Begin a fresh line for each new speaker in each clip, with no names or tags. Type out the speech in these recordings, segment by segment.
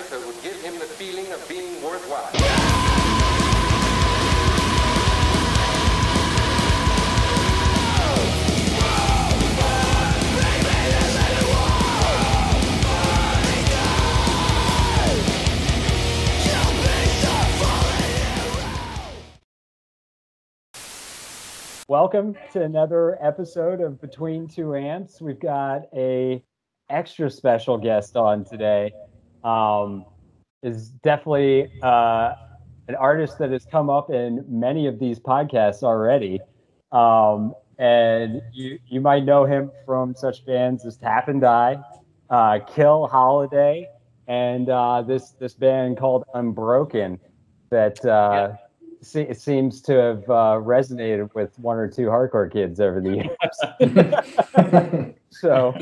life that would give him the feeling of being worthwhile.
Welcome to another episode of Between Two Amps. We've got a extra special guest on today. Um, is definitely uh, an artist that has come up in many of these podcasts already, um, and you you might know him from such bands as Tap and Die, uh, Kill Holiday, and uh, this this band called Unbroken that. Uh, se- it seems to have uh, resonated with one or two hardcore kids over the years. so,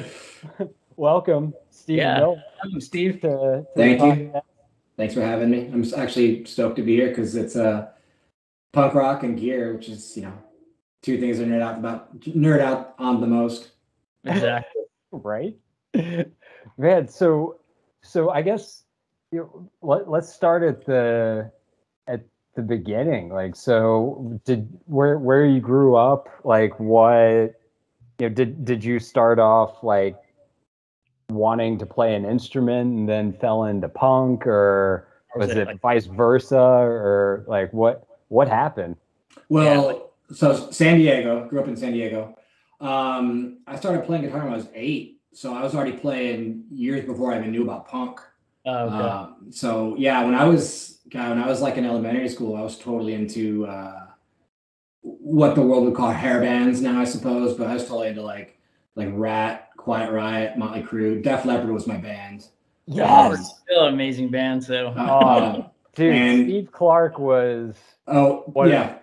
welcome, Steve
Yeah.
Mill,
I'm Steve.
to, to
Thank you.
podcast.
Thanks for having me. I'm actually stoked to be here because it's uh, punk rock and gear, which is you know two things I nerd out about, nerd out on the most.
Exactly.
right? Man, so so I guess you know, let, let's start at the at the beginning. Like, so did where where you grew up? Like, what you know? Did did you start off like wanting to play an instrument and then fell into punk, or
Or
was
was
it
it, like-
vice versa, or like what what happened?
Well, so San Diego, grew up in San Diego. Um, I started playing guitar when I was eight, so I was already playing years before I even knew about punk.
Oh, okay.
Um, so yeah, when I was God, when I was like in elementary school, I was totally into uh, what the world would call hair bands now, I suppose. But I was totally into like like Ratt, Quiet Riot, Motley Crue. Def Leppard was my band.
Yes,
Still an amazing band, so
Uh,
dude.
and-
Steve Clark was
oh
What-
yeah,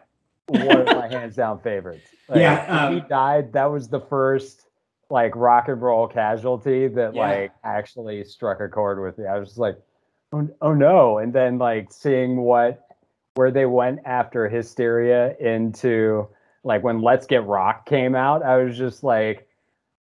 one of my hands down favorites.
Yeah,
when he
um,
died. That was the first like rock and roll casualty that
Yeah.
like actually struck a chord with me. I was just like, oh, oh no! And then like seeing what where they went after Hysteria into like when Let's Get Rock came out, I was just like.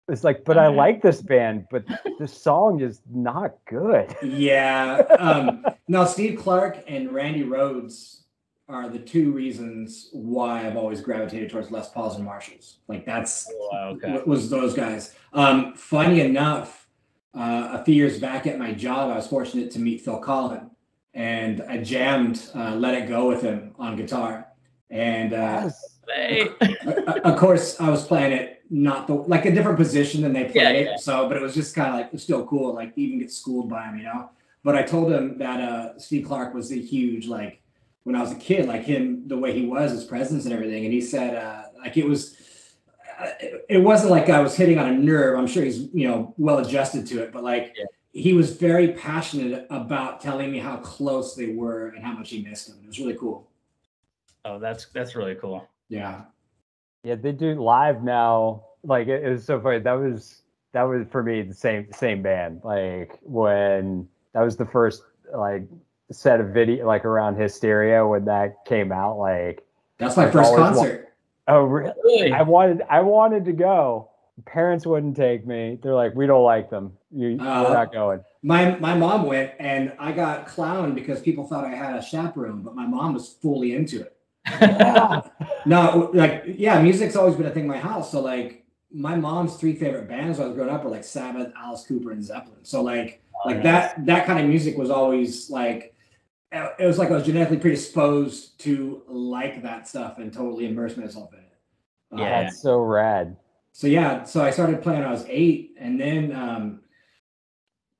It's like, but I
Mhm.
like this band, but the song is not good.
yeah. Um, now Steve Clark and Randy Rhoads are the two reasons why I've always gravitated towards Les Pauls and Marshalls. Like that's
wow, okay.
was those guys. Um, funny enough, uh, a few years back at my job, I was fortunate to meet Phil Collen, and I jammed uh, "Let It Go" with him on guitar. And uh,
Hey.
o- of course, I was playing it not the like a different position than they played
Yeah, yeah.
So, but it was just kind of like still cool. Like even get schooled by him, you know. But I told him that uh, Steve Clark was a huge like when I was a kid, like him the way he was, his presence and everything. And he said uh, like it was. uh, It it wasn't like I was hitting on a nerve. I'm sure he's you know well adjusted to it, but like
Yeah.
he was very passionate about telling me how close they were and how much he missed them. It was really cool.
Oh, that's that's really cool.
Yeah.
Yeah, they do live now. Like it, it was so funny. That was that was for me the same same band. Like when that was the first like set of video like around Hysteria when that came out. Like
That's my
I've
first
always wa-
concert.
oh, re-
Really?
I wanted I wanted to go. Parents wouldn't take me. They're like, we don't like them. You,
Uh,
we're not going.
My my mom went and I got clowned because people thought I had a chaperone, but my mom was fully into it. No, like yeah, music's always been a thing in my house. So like my mom's three favorite bands when I was growing up were like Sabbath, Alice Cooper, and Zeppelin. So like
Oh,
like
nice.
that that kind of music was always like uh, it was like I was genetically predisposed to like that stuff and totally immerse myself in it. Uh,
Yeah.
That's so rad.
so yeah, so I started playing when I was eight, and then um,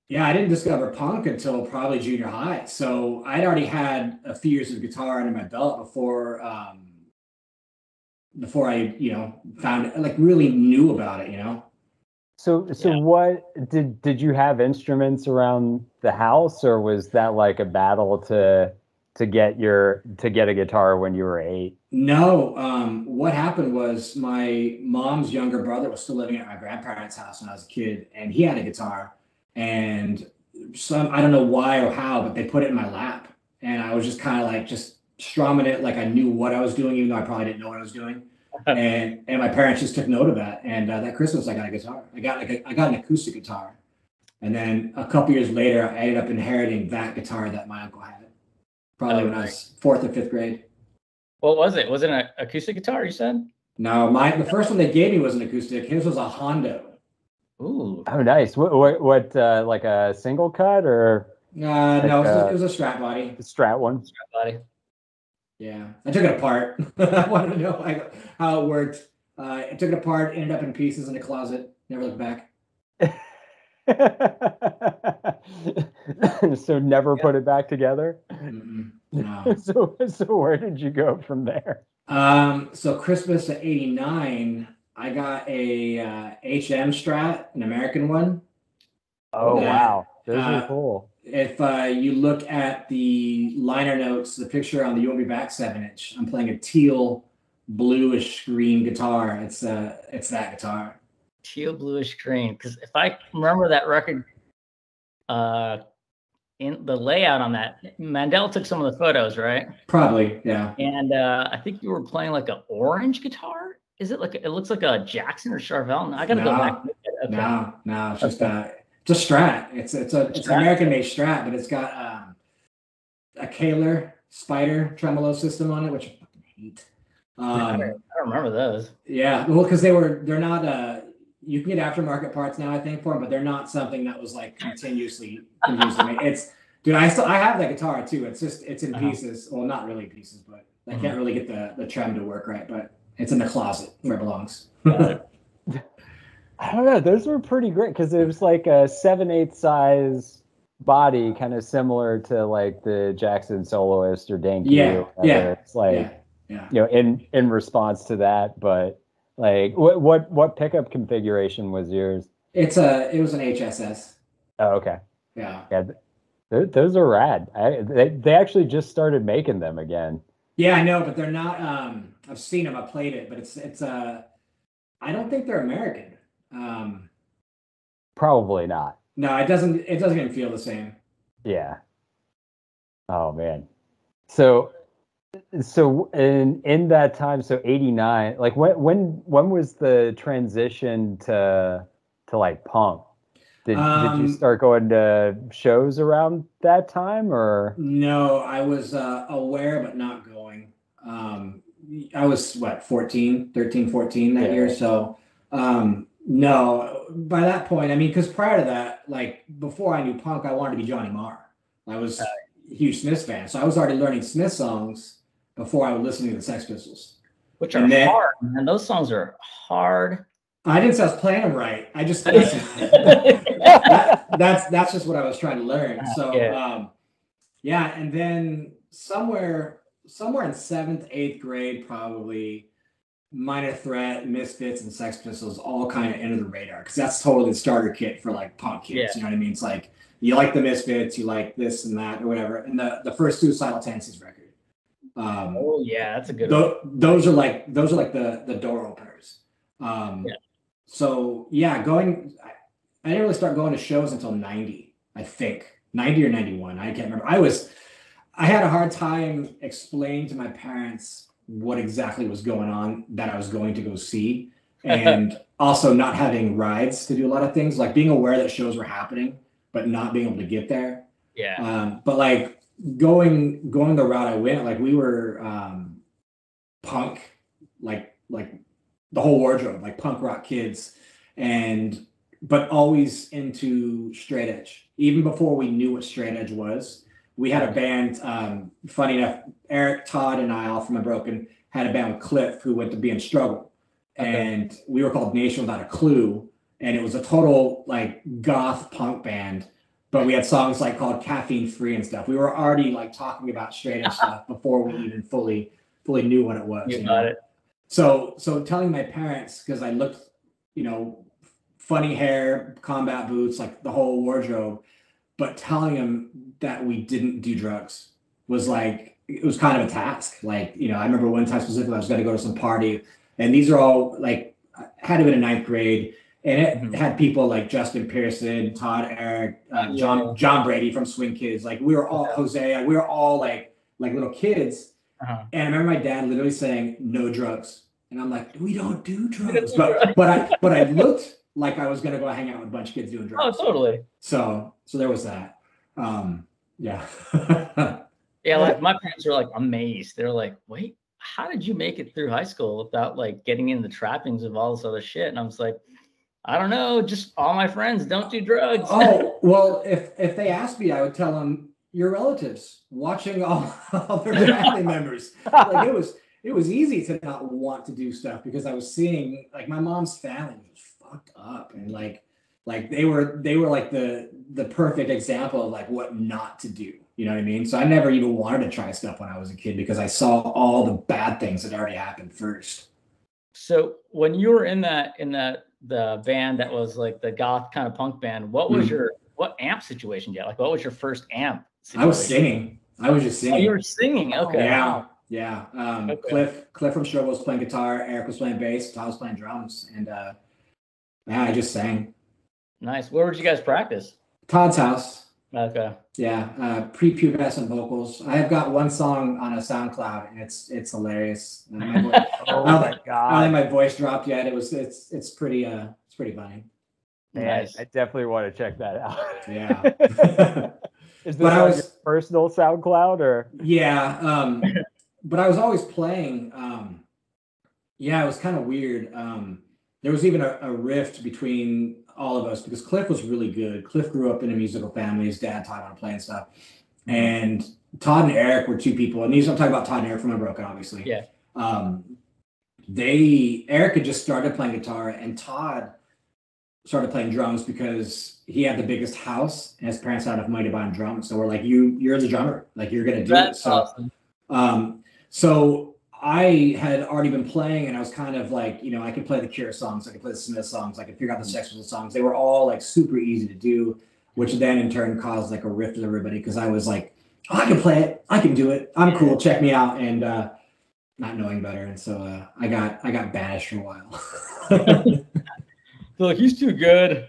yeah, I didn't discover punk until probably junior high. So I'd already had a few years of guitar under my belt before um, before I you know found it, like really knew about it. You know,
So so
Yeah.
what did did you have instruments around the house or was that like a battle to to get your to get a guitar when you were eight?
no. Um, what happened was my mom's younger brother was still living at my grandparents' house when I was a kid, and he had a guitar, and some I don't know why or how, but they put it in my lap, and I was just kind of like just strumming it like I knew what I was doing, even though I probably didn't know what I was doing. and and my parents just took note of that. And uh, that Christmas, I got a guitar. I got like a, I got an acoustic guitar, And then a couple years later, I ended up inheriting that guitar that my uncle had, probably when I was fourth or fifth grade.
What was it? Was it an acoustic guitar? You said.
No, my the first one they gave me was an acoustic. His was a Hondo.
Ooh.
Oh, nice. What, what, what uh, like a single cut or
Uh, no, it was, a, it was a Strat body.
a Strat one?
Buddy.
Yeah, I took it apart. I wanted to know like, how it worked. Uh, I took it apart, ended up in pieces in the closet. Never looked back.
so never put it back together.
Mm-mm, no.
So so where did you go from there?
Um, so Christmas of '89, I got a uh, HM Strat, an American one.
Oh
Yeah.
wow, those
Uh,
are cool.
If uh, you look at the liner notes, the picture on the "You Won't Be Back" seven inch, I'm playing a teal, bluish green guitar. It's uh, it's that guitar.
Teal bluish green. Because if I remember that record, uh, in the layout on that, Mandel took some of the photos, right?
Probably, yeah.
And uh, I think you were playing like an orange guitar. Is it like it looks like a Jackson or Charvel? I gotta go
No,
back. at it. Okay.
No, no, it's just a it's a Strat. It's it's a it's an American made Strat, but it's got um, a Kahler Spyder tremolo system on it, which I fucking hate.
I
Um,
don't I don't remember those.
Yeah, well, because they were they're not uh you can get aftermarket parts now, I think, for them, but they're not something that was like continuously continuously made. It's dude, I still I have that guitar too. It's just it's in
Uh-huh.
pieces. Well, not really pieces, but I
Mhm.
can't really get the the trem to work right, but it's in the closet where it belongs.
Got.
I don't know. Those were pretty great because it was like a seven eight size body, kind of similar to like the Jackson soloist or Dinky.
Yeah,
or
yeah,
It's like
yeah. Yeah.
you know, in in response to that, but like what what what pickup configuration was yours?
It's a it was an HSS.
Oh, okay.
Yeah.
Yeah, th- th- those are rad. I, they they actually just started making them again.
Yeah, I know, but they're not um I've seen them, I played it, but it's it's uh I don't think they're American. Um
Probably not.
no, it doesn't it doesn't even feel the same.
Yeah. Oh man. So so in in that time, so eighty nine, like when when when was the transition to to like punk? Did did
Um,
you start going to shows around that time or
No, I was uh, aware but not going. Um, I was what 14, 13, 14 that
Yeah.
year. So um, no, by that point, I mean, because prior to that, like before I knew punk, I wanted to be Johnny Marr. I was a huge Smiths fan, so I was already learning Smith songs before I was listening to the Sex Pistols.
Which are
And then-
hard, man. Those songs are hard.
I didn't say I was playing them right. I just that, that's that's just what I was trying to learn. So
Yeah.
um, yeah, and then somewhere somewhere in seventh, eighth grade, probably Minor Threat, Misfits, and Sex Pistols all kind of enter the radar because that's totally the starter kit for like punk kids.
Yeah.
You know what I mean? It's like you like the Misfits, you like this and that or whatever. And the the first Suicidal Tendencies record. Um,
oh yeah, that's a good one.
Those are like those are like the the door openers. Um,
Yeah.
So yeah, going. I, I didn't really start going to shows until ninety, I think ninety or ninety one. I can't remember. I was, I had a hard time explaining to my parents what exactly was going on that I was going to go see, and also not having rides to do a lot of things, like being aware that shows were happening, but not being able to get there.
Yeah.
Um, but like going going the route I went, like we were um, punk, like like the whole wardrobe, like punk rock kids, and but always into straight edge. Even before we knew what straight edge was, we had a band. Um, funny enough, Eric, Todd, and I, all from Unbroken, had a band with Cliff, who went to be in Struggle,
Okay.
and we were called Nation Without a Clue, and it was a total like goth punk band but we had songs like called caffeine free and stuff we were already like talking about straight edge stuff before we even fully fully knew what it was
You
you
got
know?
it.
So so telling my parents because i looked you know funny hair combat boots like the whole wardrobe but telling them that we didn't do drugs was like it was kind of a task like you know i remember one time specifically i was going to go to some party and these are all like had to been in ninth grade and it
Mhm.
had people like Justin Pearson, Todd Eric, uh, John John Brady from Swing Kids. Like we were all Jose, we were all like like little kids.
Uh-huh.
And I remember my dad literally saying, "No drugs," and I'm like, "We don't do drugs."
do
But
drugs.
but I but I looked like I was gonna go hang out with a bunch of kids doing drugs.
Oh, totally.
So so there was that. Um, yeah.
Yeah, like my parents were like amazed. They're like, "Wait, how did you make it through high school without like getting in the trappings of all this other shit?" And I was like, "I don't know. Just all my friends don't do drugs."
oh well, if if they asked me, I would tell them your relatives watching all, all their family members. Like it was it was easy to not want to do stuff because I was seeing like my mom's family was fucked up and like like they were they were like the the perfect example of like what not to do. You know what I mean? So I never even wanted to try stuff when I was a kid because I saw all the bad things that already happened first.
So when you were in that in that the band that was like the goth kind of punk band, what was
Mhm.
your what amp situation had? Like, what was your first amp?
I was singing. I was just
Oh,
singing.
you were singing. Okay.
Yeah, yeah. Um,
Okay.
Cliff, Cliff from Sherwood was playing guitar. Eric was playing bass. Todd was playing drums, and uh, yeah, I just sang.
Nice. Where would you guys practice?
Todd's house.
Okay.
Yeah, uh, prepubescent vocals. I have got one song on a SoundCloud, and it's it's hilarious. My vo-
Oh my
god! I don't
god.
think my voice dropped yet. It was it's it's pretty uh it's pretty funny.
Man,
Nice.
I definitely want to check that out.
Yeah.
Is this
But I
on
was-
your personal SoundCloud or?
Yeah, um, but I was always playing. Um, yeah, it was kind of weird. Um, there was even a, a rift between all of us because Cliff was really good. Cliff grew up in a musical family. His dad taught him how to play and stuff. And Todd and Eric were two people, and these I'm talking about Todd and Eric from Unbroken, obviously.
Yeah.
Um, they Eric had just started playing guitar, and Todd started playing drums because he had the biggest house, and his parents had enough money to buy him drums. So we're like, "You, you're the drummer. Like you're gonna do it." So
awesome.
um, so I had already been playing, and I was kind of like, you know, I could play the Cure songs, I could play the Smith songs, I could figure out the Sex Pistols songs. They were all like super easy to do, which then in turn caused like a rift with everybody because I was like, oh, I can play it, I can do it, I'm cool, check me out, and uh, not knowing better, and so uh, I got I got banished for a while.
They're like, he's too good.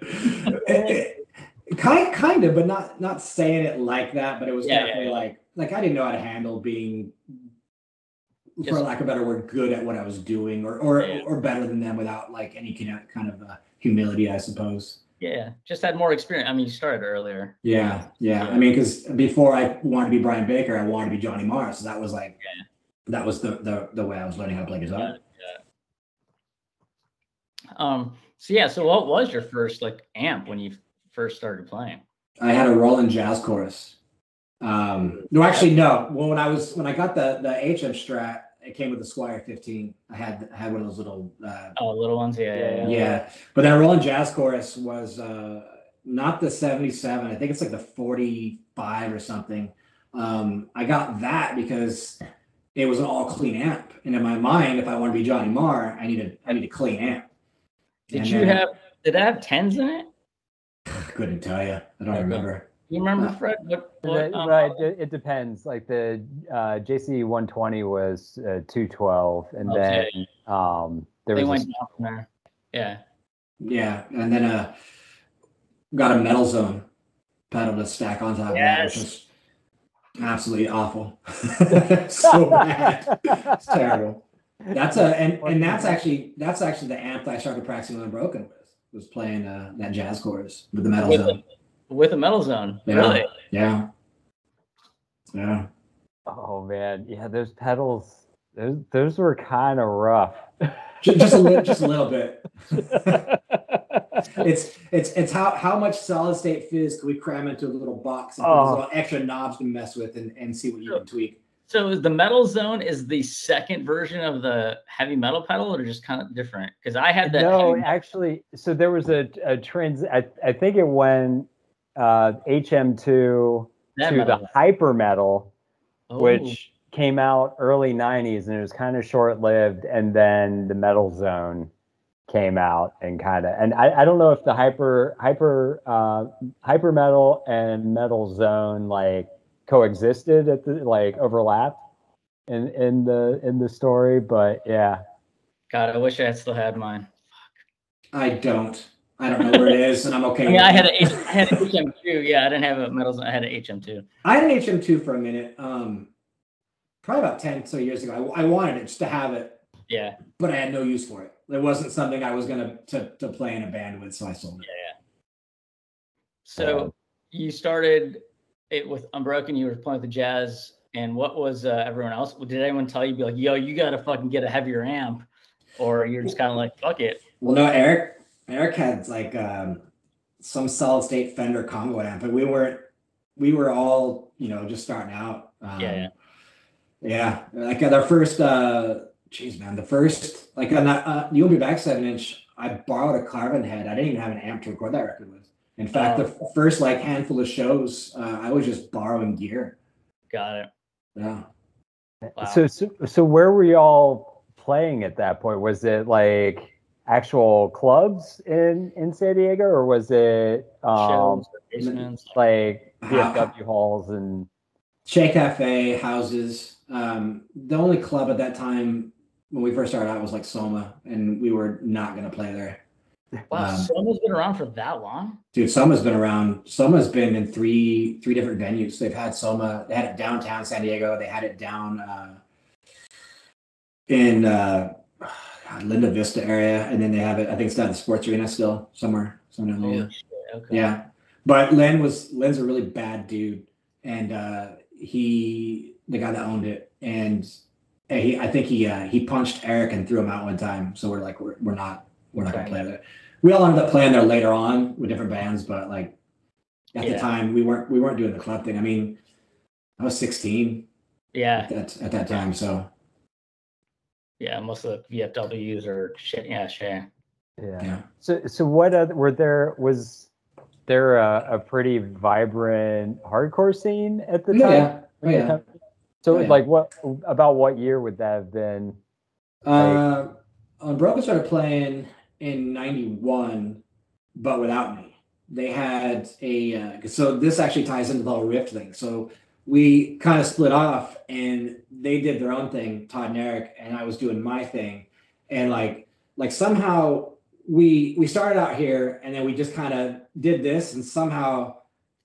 kind kind of, but not not saying it like that. But it was
Yeah, yeah,
definitely
yeah.
like like I didn't know how to handle being, for lack of a better word, good at what I was doing, or or
Yeah.
or better than them without like any kind of kind of uh, humility, I suppose.
Yeah. Just had more experience. I mean, you started earlier.
Yeah, yeah.
Yeah.
I mean, because before I wanted to be Brian Baker, I wanted to be Johnny Marr. So that was like, that was the, the the way I was learning how to play guitar.
Um, so yeah, so what was your first like amp when you first started playing?
I had a Roland Jazz Chorus. Um, no, actually, no. Well, when I was when I got the the HM Strat, it came with the Squier 15. I had I had one of those little uh,
Oh, little ones, yeah, yeah, yeah.
yeah. But that Roland Jazz Chorus was uh, not the 77. I think it's like the 45 or something. Um, I got that because it was an all clean amp, and in my mind, if I want to be Johnny Marr, I need a I need a clean amp.
Did
And
you
then-
have? Did I have tens in it?
Couldn't tell you. I don't
Okay.
remember.
You remember
Uh,
Fred? What?
Right,
what um,
right, it, it depends. Like the uh, JC 120 was uh, 212, and
Okay.
then um, there
They
was
went
a,
down from there. Yeah.
Yeah, and then uh, got a metal zone pedal to stack on top of that, which
Yes.
was absolutely awful. so bad. It's terrible. That's a and, and that's actually that's actually the amp that I started practicing Unbroken with. Was playing uh, that jazz chorus with the metal
With
zone.
With a metal zone.
Yeah.
Really?
Yeah. Yeah.
oh man, yeah, those pedals, those those were kind of rough.
Just, just a little just a little bit. it's it's it's how how much solid state fizz can we cram into a little box and
Oh.
these little extra knobs to mess with and, and see what you can tweak.
So the metal zone is the second version of the heavy metal pedal, or just kind of different? Because I had that.
no, actually, so there was a, a trans. I, I think it went uh, HM2
that
to
metal.
the hyper metal,
Oh,
which came out early 90s and it was kind of short lived. And then the metal zone came out and kind of, and I, I don't know if the hyper, hyper, uh, hyper metal and metal zone like coexisted at the, like overlapped in, in the, in the story, but yeah.
God, I wish I had still had mine. Fuck.
I don't. I don't know where it is, and I'm okay.
I mean,
with
I had a H- I had an HM2. Yeah, I didn't have a metal. I had an HM2.
I had an HM2 for a minute, um, probably about 10 so years ago. I, I wanted it just to have it.
Yeah.
but I had no use for it. It wasn't something I was gonna to, to play in a band with, so I sold it. Yeah.
So you started it with Unbroken. You were playing with the Jazz, and what was uh, everyone else? Did anyone tell you be like, "Yo, you gotta fucking get a heavier amp," or you're just kind of like, "Fuck it."
Well, no, Eric. Eric had like um, some solid state Fender Congo amp, but we weren't. We were all, you know, just starting out. Um,
Yeah,
yeah. Like at our first, uh, geez, man, the first, like on that, uh, the Obi back seven inch, I borrowed a carbon head. I didn't even have an amp to record that record with. In fact,
Oh.
the first like handful of shows, uh, I was just borrowing gear.
got it.
Yeah.
Wow.
So, so, so where were y'all playing at that point? Was it like actual clubs in in San Diego, or was it um,
Shows,
like
How-
VFW halls and?
Che Cafe, houses. Um, the only club at that time when we first started out was like Soma, and we were not going to play there.
Wow,
um,
Soma's been around for that long.
Dude, Soma's been around. Soma's been in three three different venues. They've had Soma. They had it downtown San Diego. They had it down uh, in uh, God, Linda Vista area, and then they have it. I think it's down at the sports arena still somewhere. Somewhere down there.
Okay.
Yeah, but Len was Len's a really bad dude, and uh, he the guy that owned it, and he I think he uh, he punched Eric and threw him out one time. So we're like we're, we're not we're not gonna
Okay.
play there. We all ended up playing there later on with different bands, but like at
Yeah.
the time we weren't we weren't doing the club thing. I mean, I was 16
Yeah,
at that at that time, so
yeah. Most of the VFWs are shit. Yeah, shit.
Yeah.
yeah.
So, so what other were there? Was there a, a pretty vibrant hardcore scene at the
Yeah,
time?
yeah. Oh, yeah.
come- So,
Oh, yeah.
like, what about what year would that have been?
Uh, Broken started playing in '91, but without me. They had a uh, so this actually ties into the whole Rift thing. So we kind of split off, and they did their own thing, Todd and Eric, and I was doing my thing, and like like somehow we we started out here, and then we just kind of did this, and somehow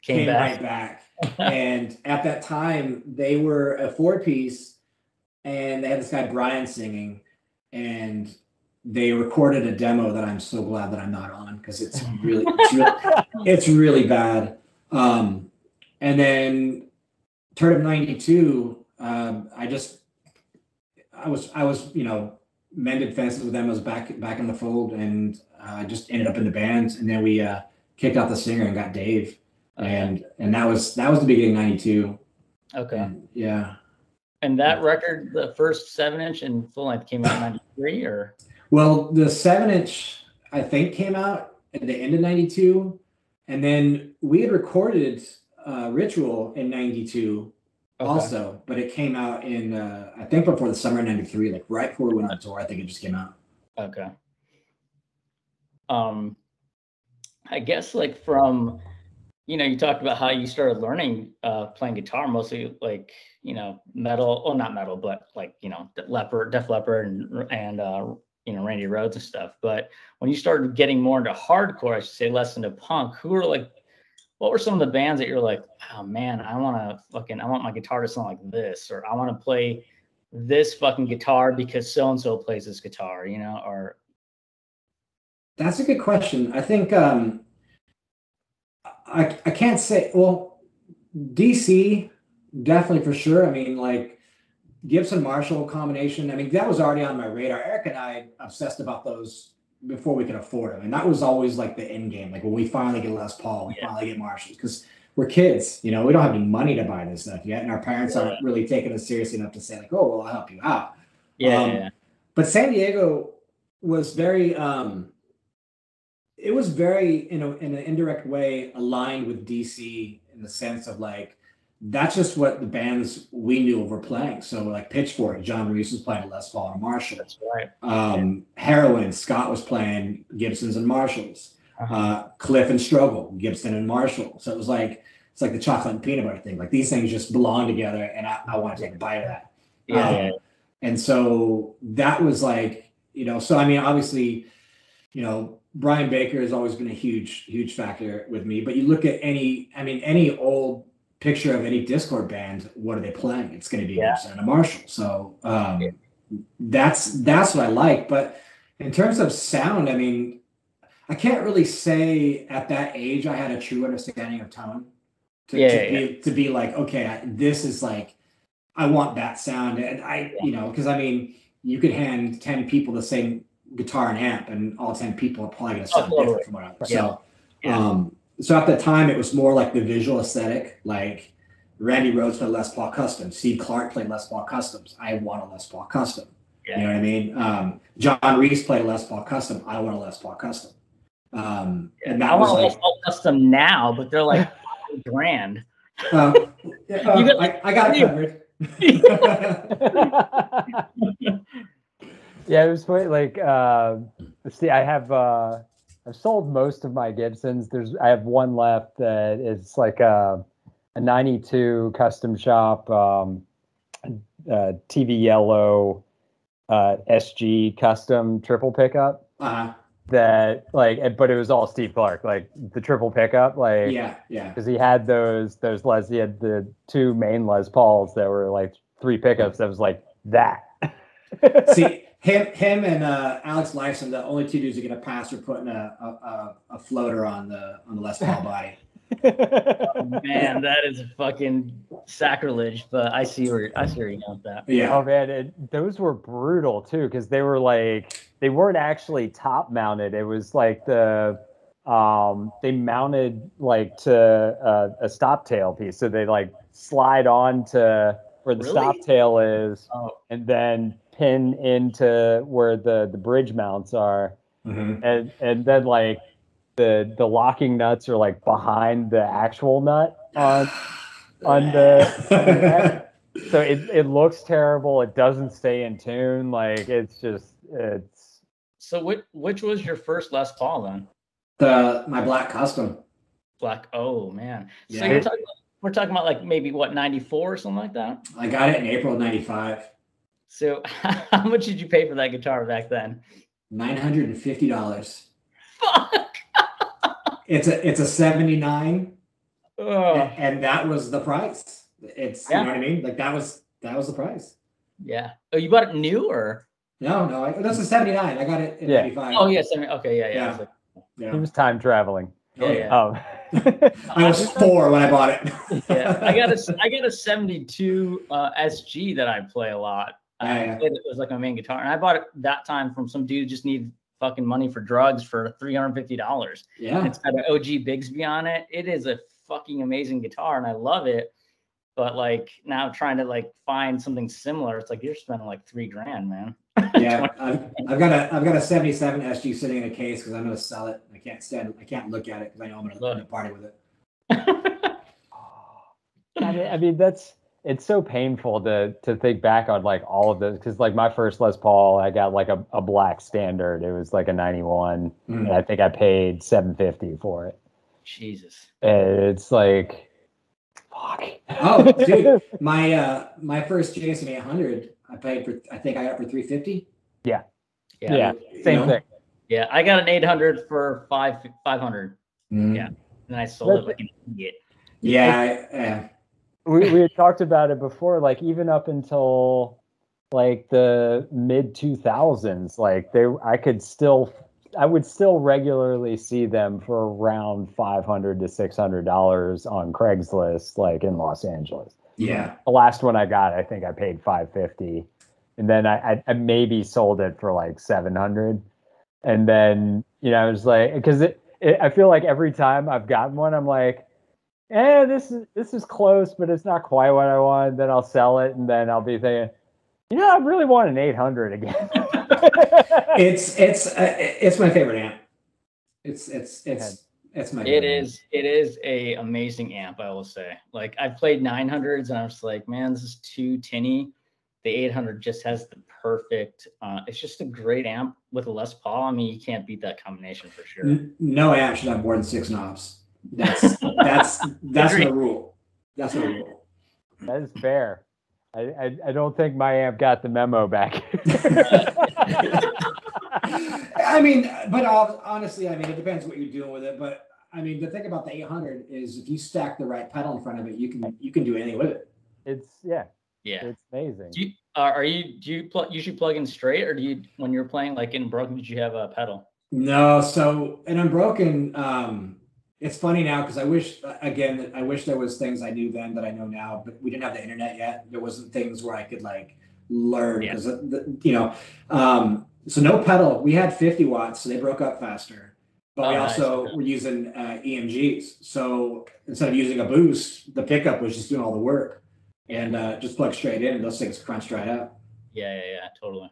Came,
came
back.
right back. and at that time, they were a four piece, and they had this guy Brian singing, and they recorded a demo that I'm so glad that I'm not on because it's really, it's really, it's really bad. Um, and then Turn Up '92, um, I just, I was, I was, you know, mended fences with them. I was back, back in the fold, and I just ended up in the band. And then we uh, kicked out the singer and got Dave
Okay.
and and that was that was the beginning 92
okay.
And, yeah
And that record, the first seven inch and full length, came out in '93, or
well the seven inch i think came out at the end of 92 and then we had recorded uh ritual in 92
Okay.
also but it came out in uh i think before the summer of 93 like right before we went on tour i think it just came out
Okay. Um, I guess like from, you know, you talked about how you started learning uh, playing guitar, mostly like you know metal, oh not metal, but like you know Leppard, Def Leppard, and and uh, you know Randy Rhoads and stuff. But when you started getting more into hardcore, I should say less into punk, who were like, what were some of the bands that you're like, oh man, I want to fucking, I want my guitar to sound like this, or I want to play this fucking guitar because so and so plays this guitar, you know, or
That's a good question. I think um, I I can't say. Well, DC definitely for sure. I mean, like Gibson Marshall combination. I mean, that was already on my radar. Eric and I obsessed about those before we could afford them, and that was always like the end game. Like when we finally get Les Paul, we
Yeah.
finally get Marshalls because we're kids. You know, we don't have any money to buy this stuff yet, and our parents
Yeah.
aren't really taking us seriously enough to say like, "Oh, well, I'll help you out."
yeah,
Um, but San Diego was very um it was very in a in an indirect way aligned with DC in the sense of like that's just what the bands we knew were playing. So like Pitchfork, John Reis was playing Les Paul and Marshall.
that's right.
Um, Heroin, Scott was playing Gibsons and Marshalls.
Uh-huh.
Uh, Cliff and Struggle, Gibson and Marshall. So it was like it's like the chocolate and peanut butter thing. Like these things just belong together, and I, I want to take a bite of that.
Yeah,
Um,
yeah,
And so that was like, you know, so I mean, obviously, you know, Brian Baker has always been a huge, huge factor with me. But you look at any, I mean, any old picture of any Dischord band, what are they playing? It's going to be
Yeah.
Gibson and a Marshall. So um,
Yeah.
that's that's what I like. But in terms of sound, I mean, I can't really say at that age I had a true understanding of tone. To,
Yeah,
to
yeah,
be to be like, okay, I, this is like, I want that sound, and I, you know, because I mean, you could hand ten people the same guitar and amp, and all ten people are probably gonna sound
totally.
different from one another. So,
Yeah.
um, so at the time, it was more like the visual aesthetic, like. Randy Rhoads played Les Paul Custom. Steve Clark played Les Paul Customs. I want a Les Paul Custom.
Yeah.
You know what I mean? Um, John Reis played a Les Paul Custom. I want a Les Paul Custom. Um, and
I
that was
want to
like,
Les Paul custom now, but they're like five grand.
uh, yeah, uh,
You got,
I, I got it covered.
yeah, it was funny. Like, uh, see, I have uh, I've sold most of my Gibsons. There's I have one left that is like a, a '92 custom shop, um, uh, TV yellow uh, SG custom triple pickup.
uh,
That like, but it was all Steve Clark, like the triple pickup, like
yeah, yeah.
because he had those those Les he had the two main Les Pauls that were like three pickups that was like that.
See, him, him, and uh, Alex Lifeson, the only two dudes who get a pass for putting a, a, a, a floater on the on the Les Paul body.
Man, that is fucking sacrilege. But I see where I see where you're going with that.
Yeah,
Oh man, it, those were brutal too because they were like they weren't actually top mounted. It was like the um they mounted like to uh, a stop tail piece, so they like slide on to where the
Really?
stop tail is,
Oh,
and then pin into where the the bridge mounts are,
Mhm.
and and then like the the locking nuts are like behind the actual nut on on the so it, it looks terrible it doesn't stay in tune like it's just it's
so which which was your first Les Paul then?
the my black custom.
Black. Oh man. So
Yeah.
you're talking. About, we're talking about like maybe what 94 or something like that.
I got it in April '95.
So how much did you pay for that guitar back then?
Nine hundred and fifty dollars.
Fuck.
It's a it's a seventy nine,
Oh,
and that was the price. It's
Yeah.
you know what I mean. Like that was that was the price.
yeah. Oh, you bought it new or?
No, no, I, that's a seventy nine. I got it in
Yeah.
ninety five.
Oh yes. I mean, okay. Yeah. Yeah.
Yeah.
I was like,
he
yeah.
was time traveling
Oh,
yeah,
yeah.
um
I was four when I bought it.
yeah. I got a I got a 72 uh, SG that I play a lot. I
Yeah, yeah.
played it was like my main guitar, and I bought it that time from some dude who just needed fucking money for drugs for three hundred fifty dollars.
yeah.
It's got an OG Bigsby on it. It is a fucking amazing guitar, and I love it. But like now, trying to like find something similar, it's like you're spending like three grand, man.
Yeah, I've, I've got a I've got a '77 SG sitting in a case because I'm gonna sell it. I can't stand. I can't look at it because I know I'm gonna, I'm gonna party with it.
I mean, I mean that's it's so painful to to think back on like all of this because like my first Les Paul I got like a, a black standard it was like a 91
Mm.
and I think I paid 750 for it
Jesus.
and it's like fuck
Oh, dude, my uh my first JCM 800, I paid for. I think I got for 350.
Yeah.
yeah
You
same
know?
thing
Yeah. I got an 800 for five 500,
Mm.
Yeah. and I sold it like an idiot.
Yeah. Yeah.
We, we had talked about it before like even up until like the mid 2000s like they i could still i would still regularly see them for around 500 to 600 dollars on craigslist like in los angeles
Yeah.
the last one i got i think i paid 550 and then i i, I maybe sold it for like 700 and then you know it was like because it, it i feel like every time i've gotten one i'm like eh, this is this is close, but it's not quite what I want. Then I'll sell it, and then I'll be thinking, you know, I really want an 800 again.
It's it's uh, it's my favorite amp. It's it's it's it's my.
It
favorite amp.
is it is a amazing amp, I will say. Like I've played 900s and I was like, man, this is too tinny. The 800 just has the perfect. Uh, it's just a great amp with a Les Paul. I mean, you can't beat that combination for sure.
No amp should have more than six knobs. That's that's that's the rule. That's the rule.
that is fair. I, I I don't think my amp got the memo back.
I mean, but hon- honestly, I mean, it depends what you're doing with it. But I mean, the thing about the 800 is if you stack the right pedal in front of it, you can you can do anything with it.
it's yeah.
Yeah.
It's amazing.
Do you, uh, are you do you plug usually plug in straight or do you when you're playing like in broken did you have a pedal?
No, so and Unbroken. Um, it's funny now because I wish again that I wish there was things I knew then that I know now, but we didn't have the internet yet. There wasn't things where I could like learn
Yeah.
because you know. Um, so no pedal. We had 50 watts, so they broke up faster. But we
Oh, nice,
also
okay.
were using uh, EMGs. So instead of using a boost, the pickup was just doing all the work and uh, just plug straight in, and those things crunched right out.
Yeah, yeah, yeah, totally.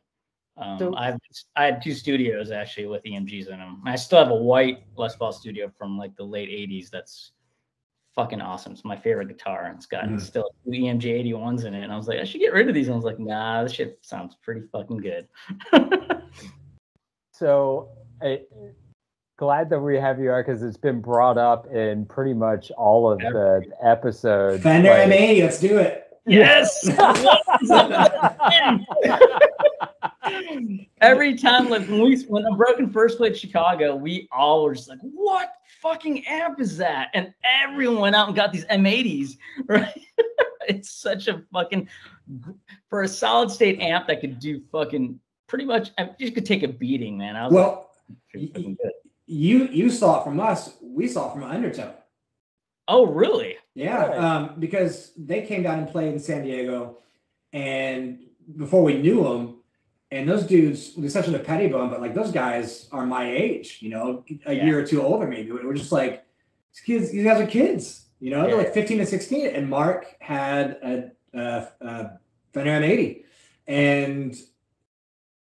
Um,
So-
I've I had two studios actually with EMGs in them. I still have a white Les Paul studio from like the late '80s. That's fucking awesome. It's my favorite guitar. and It's got
Mhm.
still two EMG 81s in it, and I was like, I should get rid of these. And I was like, Nah, this shit sounds pretty fucking good.
So, I, glad that we have you on because it's been brought up in pretty much all of the episodes.
Fender
like-
M80, let's do it.
yes. Every time, like when we when Unbroken first played Chicago, we all were just like, "What fucking amp is that?" And everyone went out and got these M80s. Right? it's such a fucking for a solid state amp that could do fucking pretty much. I you could take a beating, man. I was
Well,
like,
you you saw it from us. We saw it from Undertow.
Oh, really?
Yeah, um, because they came down and played in San Diego, and before we knew them, and those dudes, with the exception of Pettibone, but like those guys are my age, you know, a
Yeah.
year or two older maybe. We're just like, these kids, these guys are kids, you know, they're like 15 to 16. And Mark had a, a, a Fender M80, and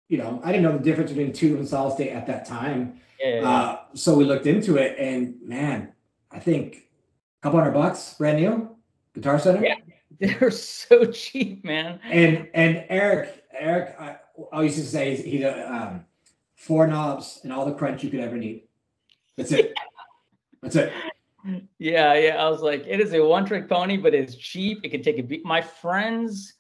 you know, I didn't know the difference between tube and solid state at that time.
Yeah. yeah, yeah.
Uh, so we looked into it, and man, I think a couple hundred bucks, brand new Guitar Center.
Yeah. They're so cheap, man.
And and Eric, Eric, I, I used to say he's, he's a um, four knobs and all the crunch you could ever need. That's it. That's it.
Yeah, yeah. I was like, it is a one trick pony, but it's cheap. It could take a beat. My friend's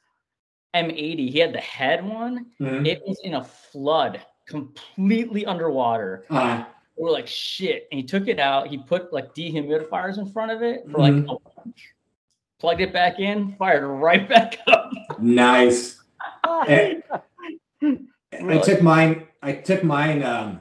M80, he had the head one.
Mhm.
It was in a flood, completely underwater.
Uh,
We're like, shit. And he took it out. He put like dehumidifiers in front of it for like
Mhm.
a bunch. Plugged it back in, fired right back up.
nice. Eh, I took mine. I took mine um,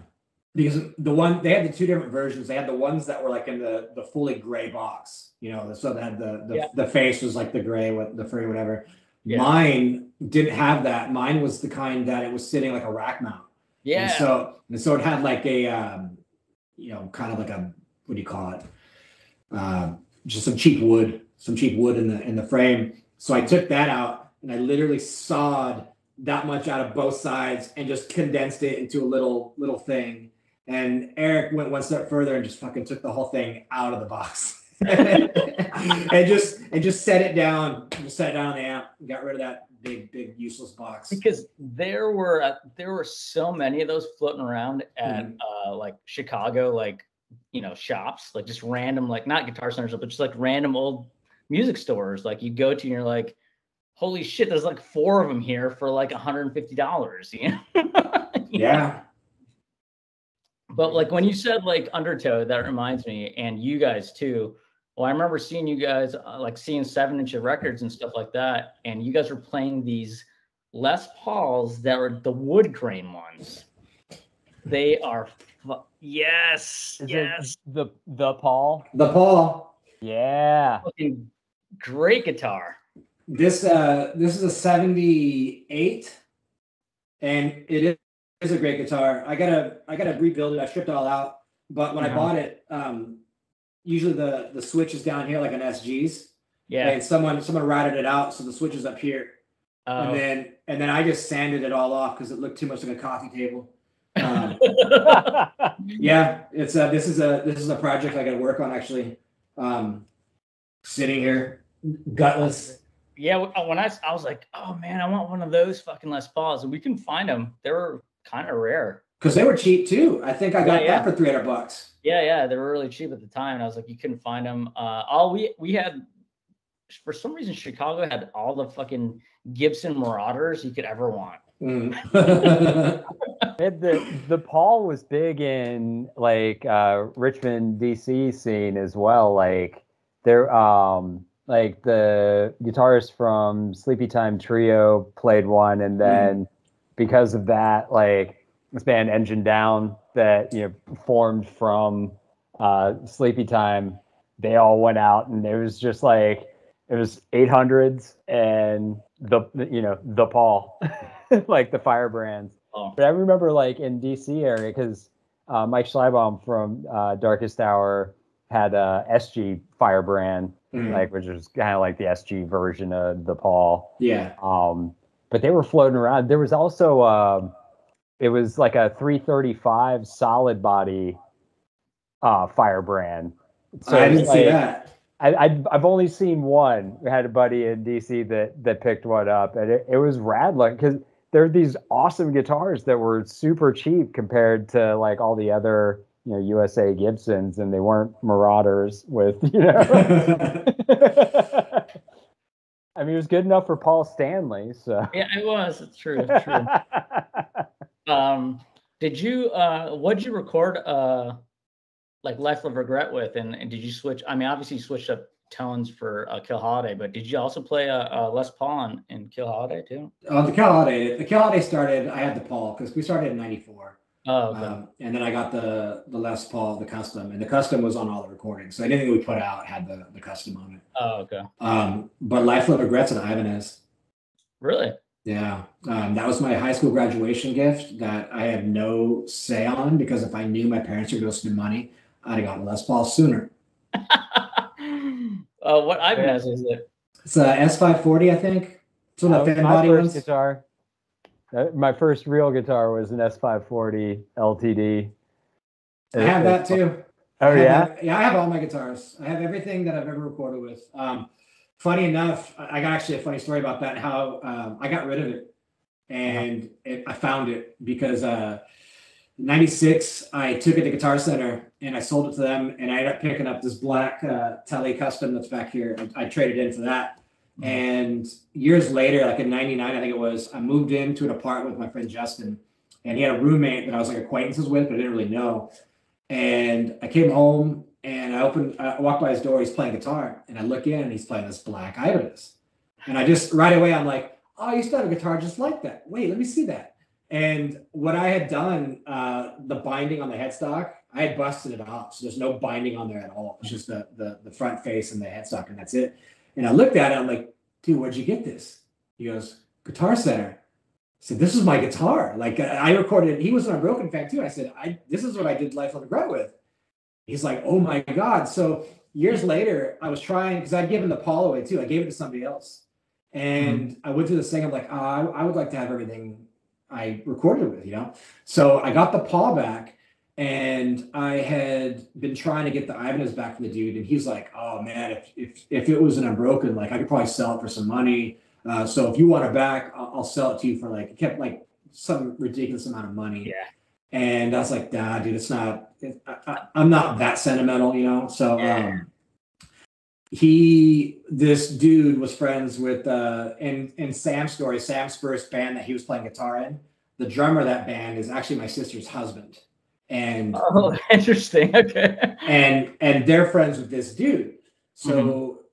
because the one they had the two different versions. They had the ones that were like in the the fully gray box, you know, so that the the,
Yeah.
the face was like the gray, what the furry, whatever.
Yeah.
Mine didn't have that. Mine was the kind that it was sitting like a rack mount.
Yeah.
And so and so it had like a um, you know, kind of like a what do you call it? Um, just some cheap wood, some cheap wood in the in the frame. So I took that out and I literally sawed that much out of both sides and just condensed it into a little little thing. And Eric went one step further and just fucking took the whole thing out of the box. and just and just set it down, just set it down on the amp, got rid of that big, big useless box.
because there were uh, there were so many of those floating around at uh like Chicago like you know shops like just random like not guitar centers but just like random old music stores like you go to and you're like holy shit there's like four of them here for like $150 you know You?
Yeah.
but like when you said like undertow that reminds me and you guys too well i remember seeing you guys uh, like seeing seven inch of records and stuff like that and you guys were playing these les pauls that were the wood grain ones they are fu- yes
Is
yes
the the Paul?
The Paul.
Yeah.
fucking great guitar
This uh this is a 78 and it is, a great guitar. I gotta I gotta rebuild it. I stripped it all out. But when I
Uh-huh.
bought it, um usually the the switch is down here like an SG's.
yeah
And someone someone routed it out, so the switch is up here.
uh,
And then and then I just sanded it all off because it looked too much like a coffee table. Um, yeah, it's a this is a this is a project I got to work on actually. Um, sitting here, gutless.
Yeah w- uh, when I, s- I was like oh man i want one of those fucking les pauls and we can find them they were kind of rare
Because they were cheap too. I think I got
Yeah, yeah.
that for three hundred bucks.
Yeah, yeah, they were really cheap at the time, and I was like, you couldn't find them. Uh, all we we had, for some reason, Chicago had all the fucking Gibson Marauders you could ever want.
Mm.
It- the the Paul was big in like uh Richmond DC scene as well. Like there um like the guitarist from Sleepy Time Trio played one, and then because of that, like this band Engine Down that you know formed from uh, Sleepy Time, they all went out, and it was just like it was 800s and the you know the Paul, like the firebrands.
Oh.
But I remember like in DC area because uh, Mike Schleibaum from uh, Darkest Hour had a SG firebrand,
Mhm.
like which was kind of like the SG version of the Paul.
yeah.
Um, but they were floating around. There was also um, it was like a 335 solid body uh, firebrand. So
I didn't see that.
I, I I've only seen one. We had a buddy in DC that that picked one up, and it, it was rad. Like because there are these awesome guitars that were super cheap compared to like all the other you know USA Gibsons, and they weren't Marauders with you know. I mean, it was good enough for Paul Stanley. So.
Yeah, it was. It's true. It's true. um, did you uh what did you record uh like Life Love Regret with and, and did you switch I mean obviously you switched up tones for uh, Kill Holiday, but did you also play a uh, uh, Les Paul in, in Kill Holiday too?
Oh, the Kill Holiday. The Kill Holiday started. I had the Paul because we started in '94,
Oh, okay.
um, and then I got the the Les Paul, the custom, and the custom was on all the recordings. So anything we put out had the the custom on it.
oh, okay.
Um, but Life Love Regrets and Ibanez.
Really?
Yeah, um, that was my high school graduation gift that I had no say on because if I knew my parents were going to spend money, I'd have gotten Les Paul sooner.
uh, what Ibanez is it?
It's a S540, I think. It's one
That
of
was
the thin
my
body
first
ones.
guitar. Uh, My first real guitar was an S540 LTD.
I have that too.
Oh yeah.
that- yeah, I have all my guitars. I have everything that I've ever recorded with. Um, funny enough, I got actually a funny story about that. How um, I got rid of it, and it, I found it because uh, '96 I took it to Guitar Center and I sold it to them, and I ended up picking up this black uh, Tele Custom that's back here. I, I traded in for that. And years later, like in '99, I think it was, I moved into an apartment with my friend Justin, and he had a roommate that I was like acquaintances with, but I didn't really know. And I came home and I opened, I walked by his door. He's playing guitar, and I look in, and he's playing this Black Ibanez. And I just right away, I'm like, oh, used to have a guitar just like that. Wait, let me see that. And what I had done, uh, the binding on the headstock, I had busted it off. So there's no binding on there at all. It's just the the, the front face and the headstock, and that's it. And I looked at it, I'm like, dude, where'd you get this? He goes, Guitar Center. I said, this is my guitar. Like I recorded, he was an Unbroken fan too. I said, I this is what I did Life on the Regret with. He's like, oh my God. So years later, I was trying because I'd given the Paul away too. I gave it to somebody else. And mm-hmm. I went through this thing. I'm like, oh, I, I would like to have everything I recorded with, you know? So I got the Paul back and I had been trying to get the Ibanez back from the dude. And he's like, oh man, if, if, if it was an Unbroken, like I could probably sell it for some money. Uh, so if you want it back, I'll, I'll sell it to you for like, it kept like some ridiculous amount of money.
Yeah.
And I was like, nah, dude, it's not, it, I, I, I'm not that sentimental, you know? So,
Yeah.
um, he, this dude was friends with, uh, in, in Sam's story, Sam's first band that he was playing guitar in, the drummer of that band is actually my sister's husband. And,
Oh, interesting. Okay.
and, and they're friends with this dude. So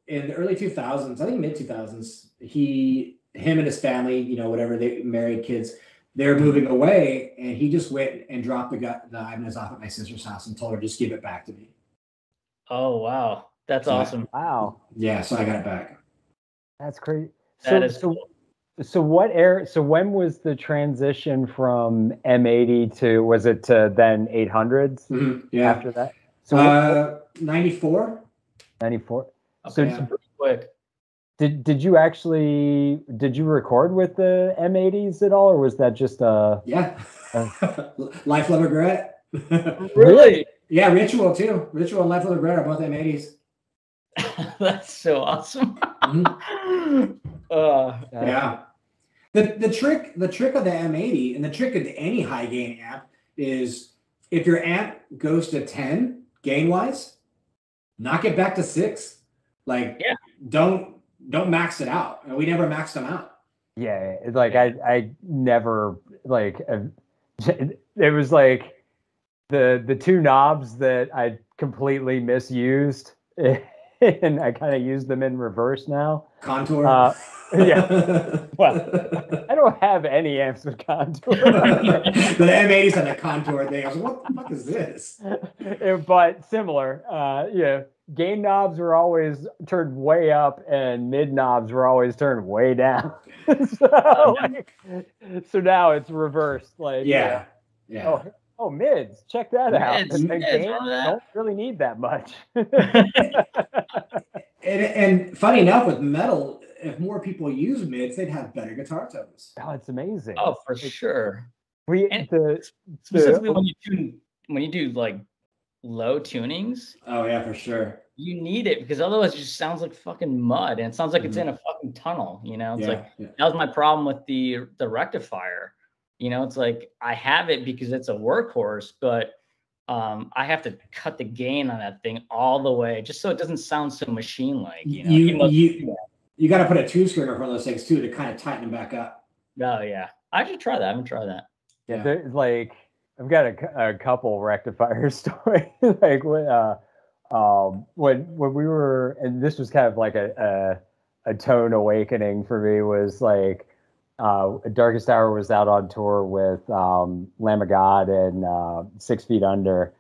mm-hmm. in the early 2000s, I think mid 2000s, he, him and his family, you know, whatever they married kids, they're moving away, and he just went and dropped the gu- the Ibanez off at my sister's house and told her just give it back to me.
Oh wow, that's
Yeah.
awesome.
Wow,
Yeah, so I got it back.
that's crazy.
That
so,
is
so,
cool.
So what air? So when was the transition from M80 to was it to then 800s
Mhm, Yeah.
after that? So
Uh, 94.
94. So,
Okay,
Yeah.
so pretty quick.
did did you actually did you record with the M80s at all, or was that just a
Yeah.
Uh.
Life, Love, Regret.
Really?
yeah, Ritual too. Ritual and Life, Love, Regret are both M80s.
that's so awesome.
Mhm.
uh,
uh,
Yeah. The the trick the trick of the M80 and the trick of any high gain amp is if your amp goes to 10 gain wise, knock it back to six. Like
Yeah.
don't don't max it out. And we never maxed them out.
Yeah, it's like I I never like uh, it was like the the two knobs that I completely misused and I kind of use them in reverse now.
Contour.
Uh, yeah. Well, I don't have any amps with contour.
the M80s had a contour thing. I was like, what the fuck is this?
But similar. Uh, yeah, gain knobs were always turned way up, and mid knobs were always turned way down. so, like, so now it's reversed. Like,
Yeah. Yeah.
Oh, oh, mids. Check that out.
Mids,
And
mids,
gain
that?
don't really need that much.
And, and funny enough, with metal, if more people use mids, they'd have better guitar tones.
oh, it's amazing.
oh, for sure.
we
and-
the,
Specifically
the
when you tune, when you do like low tunings,
Oh yeah, for sure.
you need it because otherwise it just sounds like fucking mud and it sounds like it's mm-hmm. in a fucking tunnel. You know, it's
yeah,
like
yeah.
that was my problem with the the rectifier. You know, it's like I have it because it's a workhorse, but um, I have to cut the gain on that thing all the way just so it doesn't sound so machine like. You know,
You
even though-
you, you got to put a two string over those things too to kind of tighten them back up.
oh yeah, I should try that. I haven't tried that.
Yeah,
Yeah.
there's like I've got a, a couple rectifier stories. like when uh, um, when when we were, and this was kind of like a a, a tone awakening for me. Was like uh, Darkest Hour was out on tour with um, Lamb of God and uh, Six Feet Under,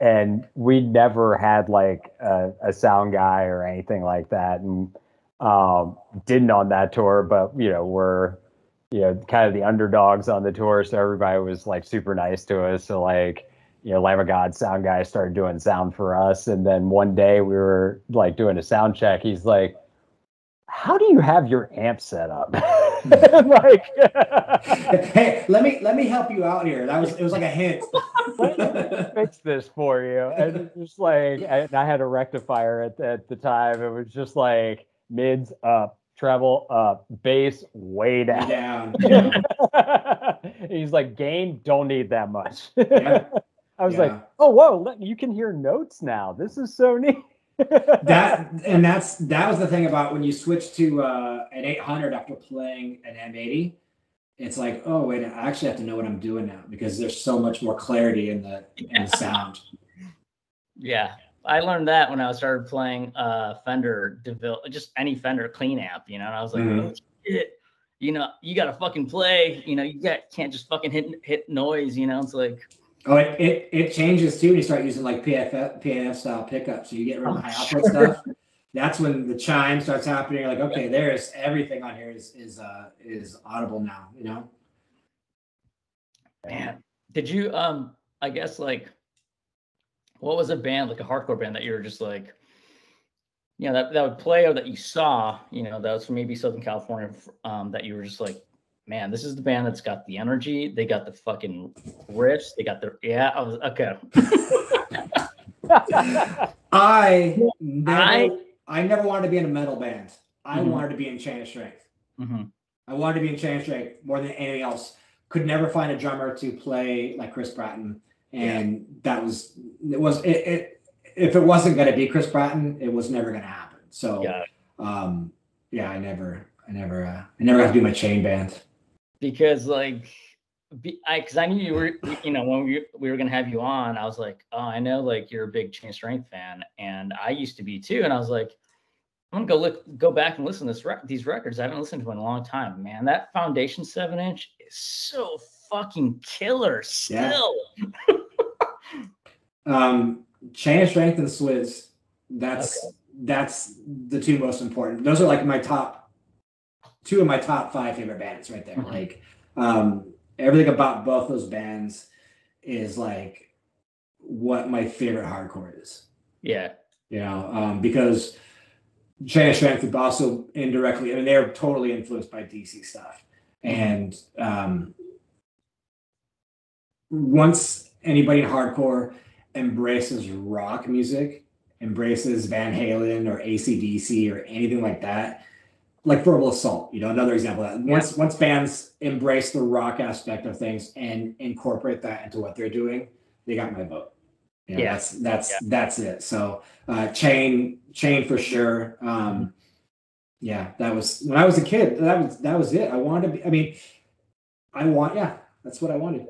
and we never had like a, a sound guy or anything like that, and um, didn't on that tour. But you know, we're you know, kind of the underdogs on the tour. So everybody was like super nice to us. So like, you know, Lamb of God sound guy started doing sound for us. And then one day we were like doing a sound check. He's like, how do you have your amp set up? like,
hey, let me let me help you out here. That was it was like a hint.
fix this for you. And just like, and I had a rectifier at, at the time. It was just like mids up, treble up, bass way down.
Down.
He's like, gain, don't need that much.
Yeah.
I was
Yeah.
like, oh, whoa, you can hear notes now. This is so neat.
That and that's that was the thing about when you switch to uh, an 800 after playing an M80. It's like, oh wait, I actually have to know what I'm doing now because there's so much more clarity in the in the sound.
Yeah, I learned that when I started playing uh Fender Deville, just any Fender clean amp, you know. And I was like,
Mhm.
oh, shit, you know, you gotta fucking play. You know, you got can't just fucking hit hit noise. You know, it's like
Oh, it, it, it changes too when you start using like PFF, PAF style pickups. So you get real
Oh,
high output stuff. That's when the chime starts happening. You're like, okay, there's everything on here is is uh is audible now, you know?
Man, did you um I guess like what was a band like a hardcore band that you were just like you know that, that would play or that you saw, you know, that was from maybe Southern California um that you were just like, man, this is the band that's got the energy, they got the fucking riffs, they got the yeah, I was okay.
I never I,
I-
never wanted to be in a metal band. I
Mhm.
wanted to be in Chain of Strength.
Mhm.
I wanted to be in Chain of Strength more than anything else. Could never find a drummer to play like Chris Bratton. And that was it was it, it if it wasn't gonna be Chris Bratton, it was never gonna happen. So
Yeah.
um yeah, I never I never uh, I never got to do my chain band.
Because like be, I because I knew you were you know when we, we were gonna have you on I was like oh I know like you're a big Chain Strength fan and I used to be too and I was like I'm gonna go look go back and listen to this rec- these records I haven't listened to in a long time man that Foundation seven inch is so fucking killer
Yeah.
still
Um Chain of Strength and Swiz, that's
Okay.
that's the two most important. Those are like my top two of my top five favorite bands right there.
Mhm.
Like um everything about both those bands is like what my favorite hardcore is.
yeah
You know, um, because Chain of Strength would also indirectly, I mean, they're totally influenced by DC stuff. And um, once anybody in hardcore embraces rock music, embraces Van Halen or ACDC or anything like that, like Verbal Assault, you know, another example of that. Once once bands embrace the rock aspect of things and incorporate that into what they're doing, they got my vote. You know,
Yeah.
that's that's
Yeah.
that's it. So uh, chain chain for sure. Um, yeah, that was when I was a kid. That was that was it. I wanted to be. I mean, I want. Yeah, that's what I wanted.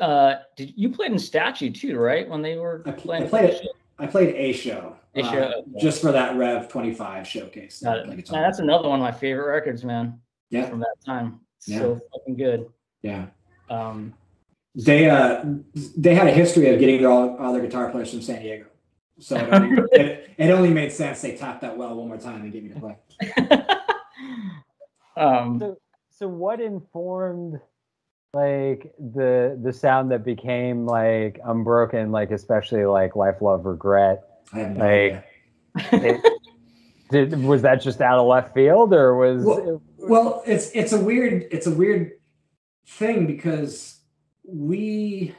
uh did you played in statue too right when they were
I pl-
playing
I played it. I played a show.
A
uh,
okay.
just for that Rev 25 showcase.
Got it.
play
Man,
guitar.
that's another one of my favorite records, man.
Yeah.
From that time.
Yeah.
So fucking good.
Yeah.
Um,
They uh they had a history of getting all, all their guitar players from San Diego. So it only, it, it only made sense they tapped that well one more time and get me to play.
um,
So, so what informed like the the sound that became like unbroken, like especially like life, love, regret?
I have no
Like-. It- did was that just out of left field, or was
Well- Well, it's it's a weird it's a weird thing because we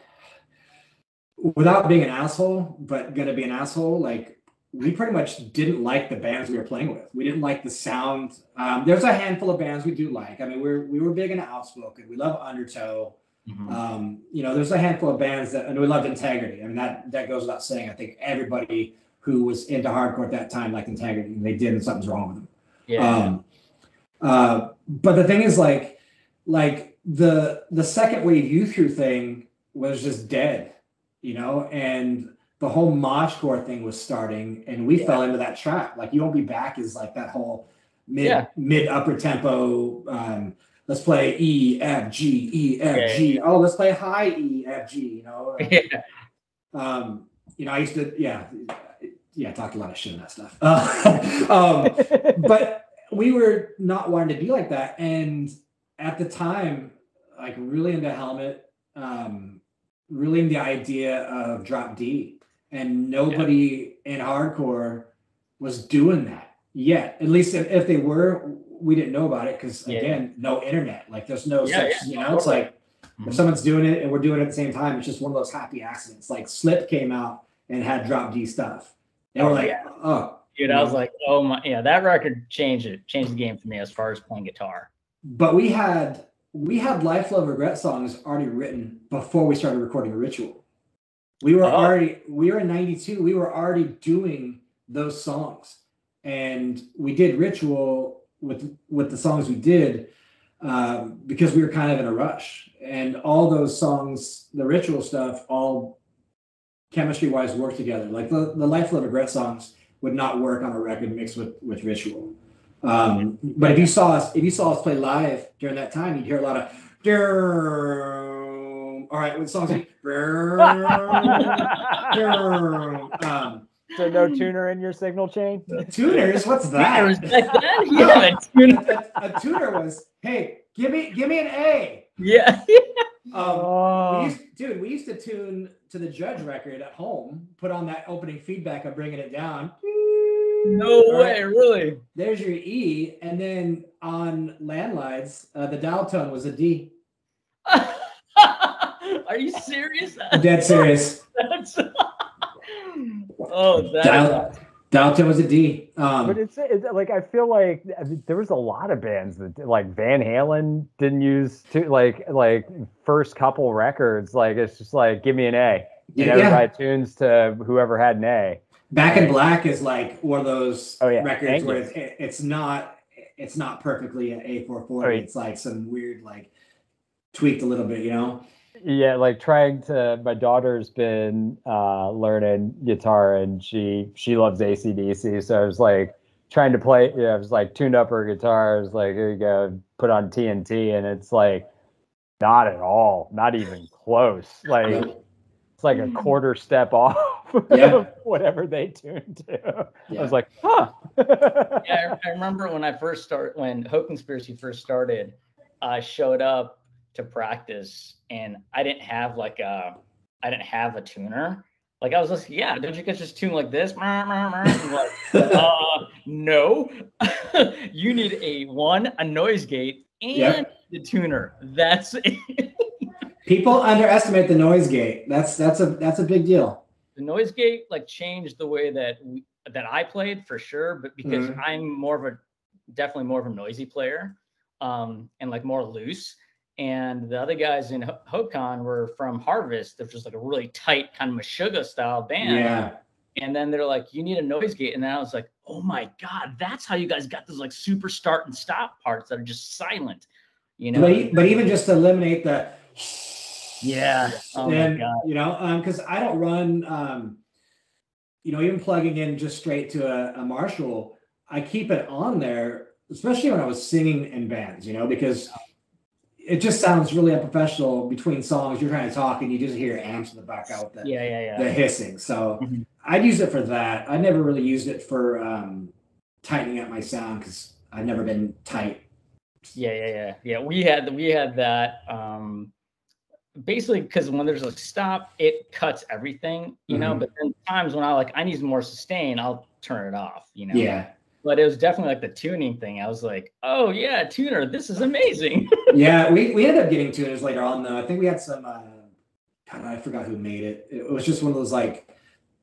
without being an asshole, but gonna be an asshole, like we pretty much didn't like the bands we were playing with. We didn't like the sound. Um, there's a handful of bands we do like. I mean, we're we were big and outspoken. We love Undertow.
mhm.
Um, you know, there's a handful of bands that, and we loved Integrity. I mean, that that goes without saying. I think everybody who was into hardcore at that time liked Integrity. and They did, and something's wrong with them.
yeah.
Um, uh, but the thing is, like, like the the second wave youth crew thing was just dead, you know, and the whole moshcore thing was starting, and we
Yeah.
fell into that trap. Like, you won't be back is like that whole mid
Yeah.
mid upper tempo. Um, let's play E F G E F G. Oh, let's play high E F G. You know,
yeah.
um, you know, I used to, yeah, yeah, talk a lot of shit on that stuff. Uh, um, but we were not wanting to be like that. And at the time, like really into Helmet, um, really into the idea of drop D. And nobody in hardcore was doing that yet. At least if, if they were, we didn't know about it because
Yeah.
again, no internet. Like there's no
Yeah,
such,
yeah,
you know, it's like
Mhm.
if someone's doing it and we're doing it at the same time, it's just one of those happy accidents. Like Slip came out and had drop D stuff. And we're
Oh,
like,
yeah.
oh,
Dude, I was like, oh my, yeah, that record changed it, changed the game for me as far as playing guitar.
but we had we had life love regret songs already written before we started recording ritual we were
Oh.
already we were in 92 we were already doing those songs and we did ritual with with the songs we did um, because we were kind of in a rush and all those songs the ritual stuff all chemistry wise work together like the, the life love regret songs would not work on a record mixed with with ritual um, but if you saw us, if you saw us play live during that time, you'd hear a lot of. "Durr." All right, with songs like. "Durr, durr." um,
so no tuner in your signal chain?
tuners, what's that?
back then, yeah, a tune-
a, a tuner was, hey, give me, give me an A.
yeah.
Um, we
oh,
used, dude, we used to tune to the Judge record at home, put on that opening feedback of bringing it down.
No
All right.
way, really.
There's your E, and then on landlines, uh, the dial tone was a D.
Are you serious?
I'm Dead serious.
That's, oh, that
Dial, dial was a D.
but
Um,
it's, it's like I feel like I mean, there was a lot of bands that like Van Halen didn't use to like like first couple records. Like it's just like give me an A. You
Yeah.
never write tunes to whoever had an A.
Back in Black is like one of those
Oh, yeah.
records where
Angus.
it's, it's not it's not perfectly an A440.
Oh.
It's like some weird like tweaked a little bit, you know.
Yeah, like trying to. My daughter's been uh, learning guitar, and she she loves ACDC. So I was like trying to play. Yeah, I was like tuned up her guitar. I was like, here you go, put on TNT, and it's like not at all, not even close. Like it's like a quarter step off
Yeah.
whatever they tuned to. I was like, huh.
yeah, I, I remember when I first started, when Hope Conspiracy first started, I showed up to practice and I didn't have like a, I didn't have a tuner. Like I was just, yeah, don't you guys just tune like this? Like, uh, no, you need a one, a noise gate and
Yeah.
the tuner. That's it.
People underestimate the noise gate. That's that's a that's a big deal.
the noise gate like changed the way that we, that I played for sure, but because
Mhm.
I'm more of a definitely more of a noisy player, um, and like more loose. And the other guys in Ho- Hokon were from Harvest, which was like a really tight kind of Meshuggah style band.
Yeah.
And then they're like, "You need a noise gate," and then I was like, "Oh my god, that's how you guys got those like super start and stop parts that are just silent." You know?
But, but even just to eliminate the
yeah. Oh my
and
god.
you know, um, because I don't run um you know, even plugging in just straight to a, a Marshall, I keep it on there, especially when I was singing in bands, you know, because it just sounds really unprofessional between songs. You're trying to talk and you just hear amps in the back out the,
Yeah, yeah, yeah.
the hissing. So
Mhm.
I'd use it for that. I never really used it for um, tightening up my sound because I've never been tight.
Yeah, yeah, yeah, yeah. We had we had that um basically because when there's a stop, it cuts everything, you know.
Mhm.
But then times when I like I need more sustain, I'll turn it off, you know.
Yeah.
But it was definitely like the tuning thing. I was like, oh yeah, tuner, this is amazing.
yeah, we, we ended up getting tuners later on though. I think we had some uh God, I forgot who made it. It was just one of those like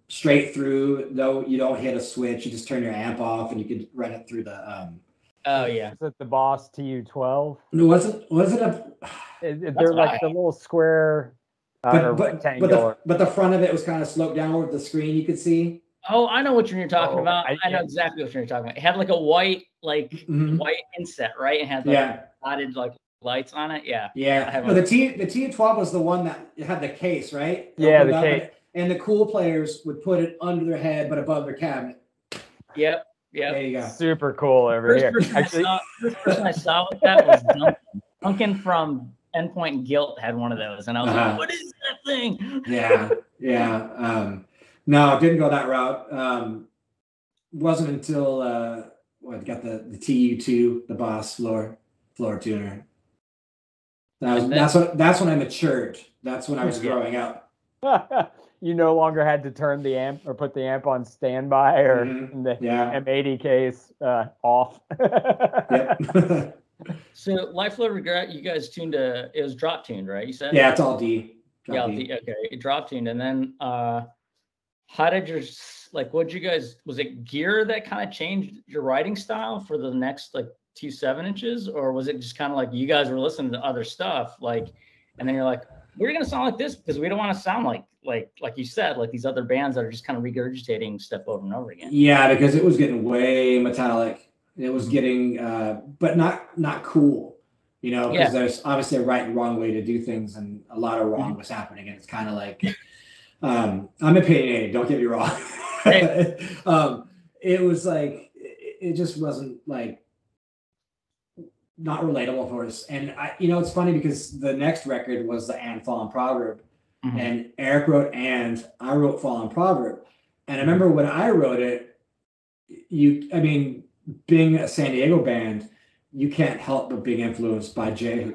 straight through, though you don't hit a switch, you just turn your amp off and you could run it through the um
oh yeah.
Is it the Boss TU12?
no, was it was it a
It, it- they're like
I
the little square uh,
but
or
but, but
rectangular.
the but the front of it was kind of sloped down with the screen you could see.
Oh, I know what you're talking
Oh,
about.
I-
I, know exactly what you're talking about. It had like a white, like
Mhm.
white inset, right? It had like
Yeah.
dotted like lights on it. Yeah.
Yeah, no,
a-
the T the T twelve was the one that had the case, right?
Yeah, the case.
And, and the cool players would put it under their head, but above their cabinet.
Yep. Yep.
There you go.
Super cool over
First
here.
person,
Actually,
I saw, first person I saw with that was Duncan. Duncan from Endpoint Guilt had one of those, and I was
Uh-huh.
like, "What is that thing?"
Yeah, yeah. Um, no, didn't go that route. Um, wasn't until uh, what got the the TU two, the Boss floor floor tuner. That was
then-
that's what that's when I matured. That's when I was growing up.
you no longer had to turn the amp or put the amp on standby or
Mhm.
the
Yeah.
M80 case uh, off.
So Life Love Regret, you guys tuned to it was drop tuned, right? You said
yeah, it's all D.
yeah,
Drop D.
okay, it drop tuned, and then uh, how did your like? What you guys was it gear that kind of changed your writing style for the next like two seven inches, or was it just kind of like you guys were listening to other stuff, like, and then you're like, we're gonna sound like this because we don't want to sound like like like you said, like these other bands that are just kind of regurgitating stuff over and over again.
Yeah, because it was getting way metallic. It
Mm-hmm.
was getting, uh, but not not cool. You know, because
Yeah.
there's obviously a right and wrong way to do things, and a lot of
Mm-hmm.
wrong was happening. And it's kind of like, um, I'm opinionated. Don't get me wrong. Um, it was like it, just wasn't like not relatable for us. And I, you know, it's funny because the next record was the And Fallen Proverb,
Mhm.
and Eric wrote and I wrote Fallen Proverb. And I remember when I wrote it, you, I mean, being a San Diego band, you can't help but being influenced by Jehu.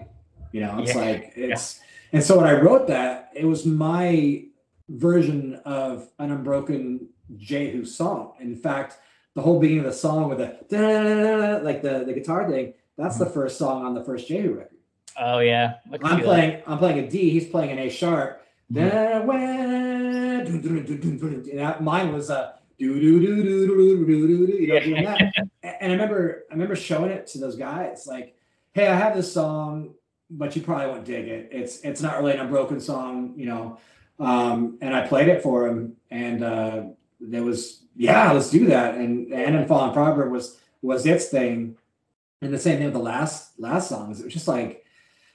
You know, it's
Yeah.
like it's, and so when I wrote that, it was my version of an unbroken Jehu song. In fact, the whole beginning of the song with the like the, the guitar thing, that's mm-hmm. the first song on the first Jehu record.
Oh yeah.
I'm playing like. I'm playing a D, he's playing an A sharp. Mm-hmm. mine was a do do do do do do do you know, doing that. and I remember I remember showing it to those guys like, hey, I have this song, but you probably won't dig it. It's it's not really an unbroken song, you know um, and I played it for him, and uh, there was yeah, let's do that. And and and Fallen Proverb was was its thing, and the same thing with the last last songs. It was just like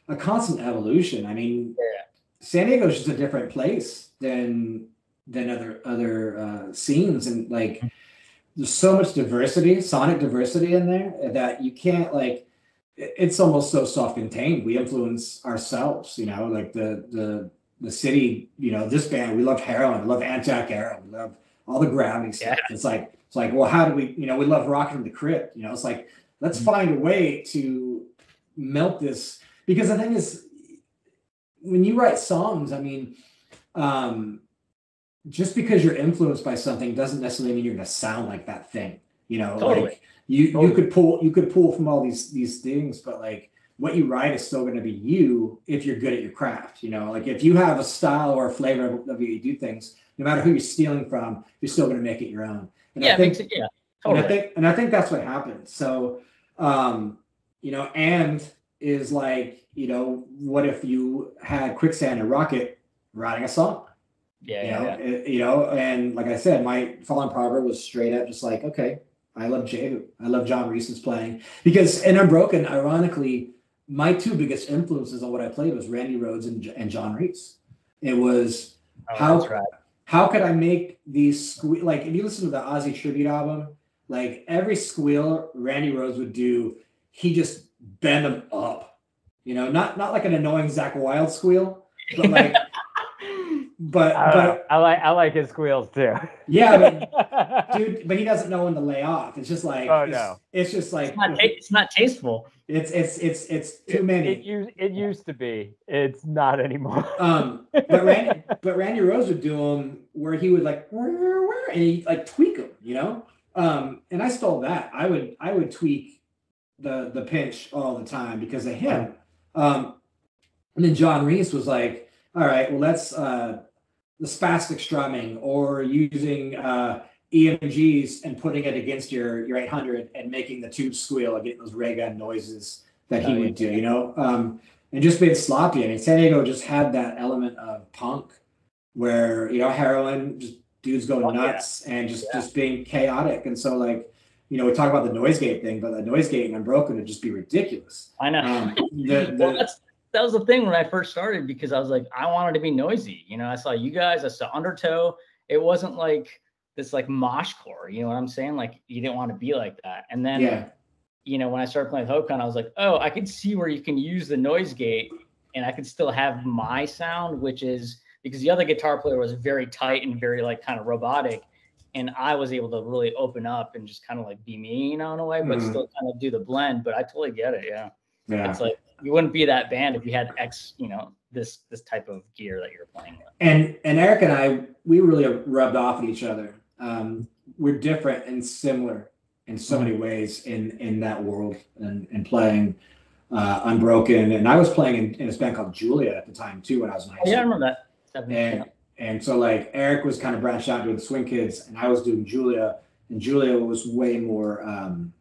a constant evolution. I mean,
Yeah.
San Diego is just a different place than than other other uh, scenes, and like there's so much diversity, sonic diversity in there that you can't like. It's almost so self-contained. We influence ourselves, you know, like the the the city. You know, this band we love heroin, we love Antioch Arrow, we love all the gravity stuff. It's like it's like, well, how do we? You know, we love Rocket from the Crypt. You know, it's like let's
Mhm.
find a way to melt this because the thing is when you write songs i mean um just because you're influenced by something doesn't necessarily mean you're going to sound like that thing you know
Totally.
like you you could pull you could pull from all these these things but like what you write is still going to be you if you're good at your craft you know like if you have a style or a flavor of the way you do things no matter who you're stealing from you're still going to make it your own and
yeah,
i think
it, yeah,
and I
totally.
think and I think that's what happened. So um, you know, and is like, you know, what if you had quicksand and rocket writing a song?
yeah,
you
yeah,
know,
yeah.
it- you know, and like I said, my fallen proverb was straight up just like, okay, I love Jehu. I love John Reis's playing. Because in Unbroken, ironically, my two biggest influences on what I played was Randy Rhoads and, and John Reis. It was
Oh,
how-
right.
how could I make these sque- like if you listen to the Ozzy tribute album, like every squeal Randy Rhoads would do, he just bend them up. You know, not not like an annoying Zakk Wylde squeal, but like but
I,
but
I like I like his squeals too.
yeah, but dude, but he doesn't know when to lay off. It's just like
Oh,
it's,
no.
it's just like
It's not, ta- it's not tasteful.
it's it's it's it's too
It
many.
used it used to be. It's not anymore.
Um, but Randy, but Randy Rhoads would do them where he would like and he like tweak them, you know. Um, and I stole that. I would I would tweak the the pinch all the time because of him. Um, and then John Reis was like, "All right, well let's uh, the spastic strumming or using uh, EMGs and putting it against your your 800 and making the tube squeal and getting those ray gun noises that he
Oh,
would do, you know." Um, and just being sloppy. I mean, San Diego just had that element of punk where, you know, heroin, just dudes going
Oh, yeah.
nuts and just, just being chaotic. And so, like, you know, we talk about the noise gate thing, but the noise gate and Unbroken would just be ridiculous.
I know.
Um, the,
well, that's that was the thing when I first started because I was like, I wanted to be noisy. You know, I saw you guys, I saw Undertow. It wasn't like this like mosh core. You know what I'm saying? Like you didn't want to be like that. And then
yeah,
you know, when I started playing with Hokon, I was like, oh, I could see where you can use the noise gate and I could still have my sound, which is because the other guitar player was very tight and very like kind of robotic. And I was able to really open up and just kind of like be me, you know, in a way, but
Mhm.
still kind of do the blend. But I totally get it. Yeah.
yeah.
It's like you wouldn't be that band if you had X, you know, this this type of gear that you're playing with.
and and Eric and I, we really rubbed off at each other. Um, we're different and similar in so many ways in in that world and, and playing uh, Unbroken. And I was playing in, in this band called Julia at the time too when I was in high
Oh, yeah, I remember that. Definitely.
And and so like Eric was kind of branched out doing Swing Kids, and I was doing Julia, and Julia was way more. um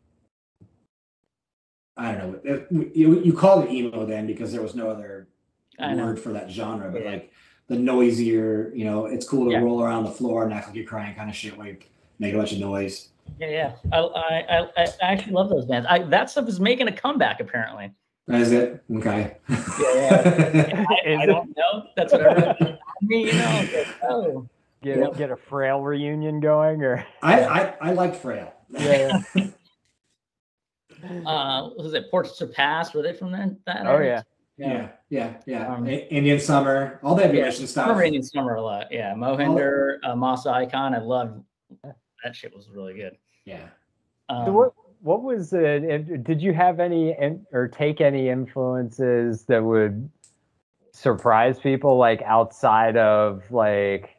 I don't know. it- You, you called it emo then because there was no other
I know.
word for that genre, but
Yeah.
like the noisier, you know, it's cool to
Yeah.
roll around the floor and act like you're crying kind of shit where you make a bunch of noise.
Yeah, yeah. I, I, I, I actually love those bands. I, that stuff is making a comeback apparently.
Is it? Okay.
Yeah, I, I don't know. That's what everyone told me, you know. like, oh,
Get a, get a frail reunion going or
I, I, I like Frail.
Yeah,
uh, was it Portraits of Past? Were they from that? that
Oh,
era?
yeah, yeah, yeah.
Um,
Indian Summer, all the
Yeah,
emulation
I
stuff.
remember Indian Summer a lot. Yeah, Mohinder, uh, Moss Icon. I loved that shit. Was really good.
Yeah.
So
Um,
what what was it? Did you have any in- or take any influences that would surprise people, like outside of like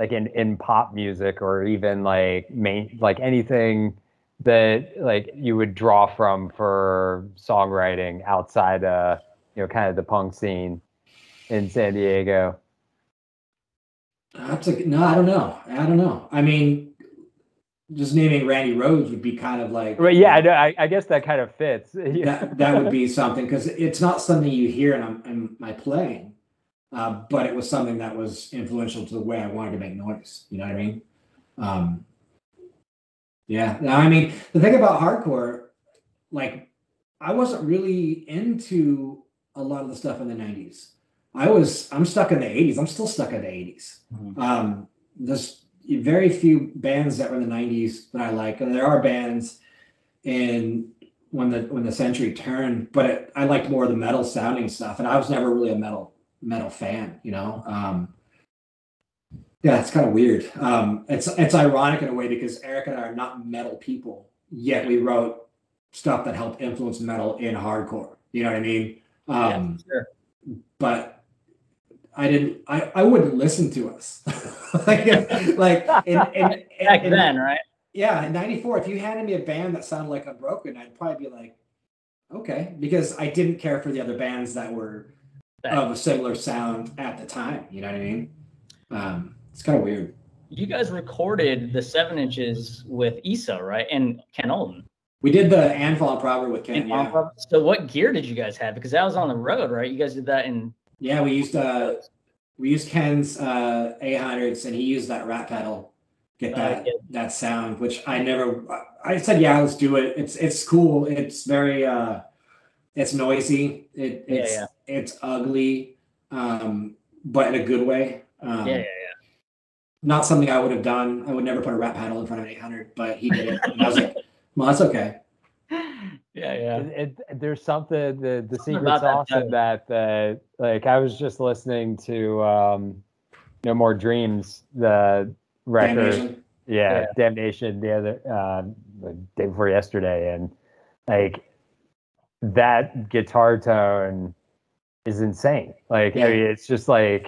like in in pop music or even like main like anything that like you would draw from for songwriting outside uh you know kind of the punk scene in San Diego.
That's a, no, I don't know. I don't know. I mean, just naming Randy Rhoads would be kind of like.
Well, yeah, I, know, I, I guess that kind of fits.
that that would be something because it's not something you hear in, in my playing, uh, but it was something that was influential to the way I wanted to make noise. You know what I mean? Um, yeah. Now, I mean, the thing about hardcore, like, I wasn't really into a lot of the stuff in the '90s. I was. I'm stuck in the '80s. I'm still stuck in the '80s.
Mhm.
Um, there's very few bands that were in the '90s that I like, and there are bands in when the when the century turned, but it, I liked more of the metal sounding stuff, and I was never really a metal metal fan, you know. Um, yeah, it's kind of weird. Um, it's it's ironic in a way because Eric and I are not metal people, yet we wrote stuff that helped influence metal in hardcore. You know what I mean?
yeah,
Um,
sure.
but I didn't. I, I wouldn't listen to us. like like in, in, in,
Back then, right?
yeah, in '94, if you handed me a band that sounded like Unbroken, I'd probably be like, okay, because I didn't care for the other bands that were of a similar sound at the time. You know what I mean? Um, it's kind of weird.
You guys recorded the seven inches with Issa, right? And Ken Olden.
We did the Anfall and Proverb with Ken. Yeah,
So what gear did you guys have? Because that was on the road, right? You guys did that in
yeah. We used uh, we used Ken's uh, A hundreds, and he used that rat pedal. Get that
yeah.
that sound, which I never. I said, yeah, let's do it. It's it's cool. It's very uh, it's noisy. It
Yeah,
it's
yeah.
it's ugly, um, but in a good way. Um,
yeah, yeah,
not something I would have done. I would never put a rat paddle in front of an 800, but he did it. And I was like, well, that's okay.
Yeah, yeah.
It, it, there's something the the secret
about that
sauce in
pedal.
that that like I was just listening to um No More Dreams the record
Damnation.
yeah,
Yeah.
Damnation the other uh, the day before yesterday and like that guitar tone is insane like I mean it's just like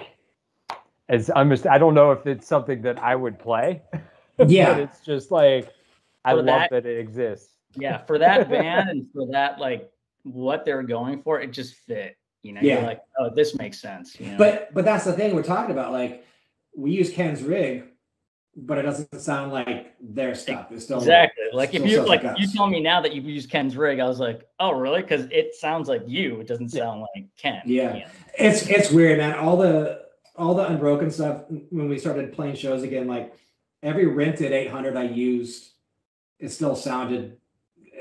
it's I'm just I don't know if it's something that I would play
Yeah.
but it's just like I
For
love
that-
that it exists
yeah, for that band and for that like what they're going for, it just fit. You know,
Yeah.
you're like, oh, this makes sense. You know?
But but that's the thing we're talking about. Like we use Ken's rig, but it doesn't sound like their stuff. It's still
exactly. Like if you
sounds
like
us.
you tell me now that you've used Ken's rig, I was like, oh really? Because it sounds like you. It doesn't sound like Ken.
Yeah.
you know?
It's it's weird, man. All the all the unbroken stuff when we started playing shows again, like every rented 800 I used, it still sounded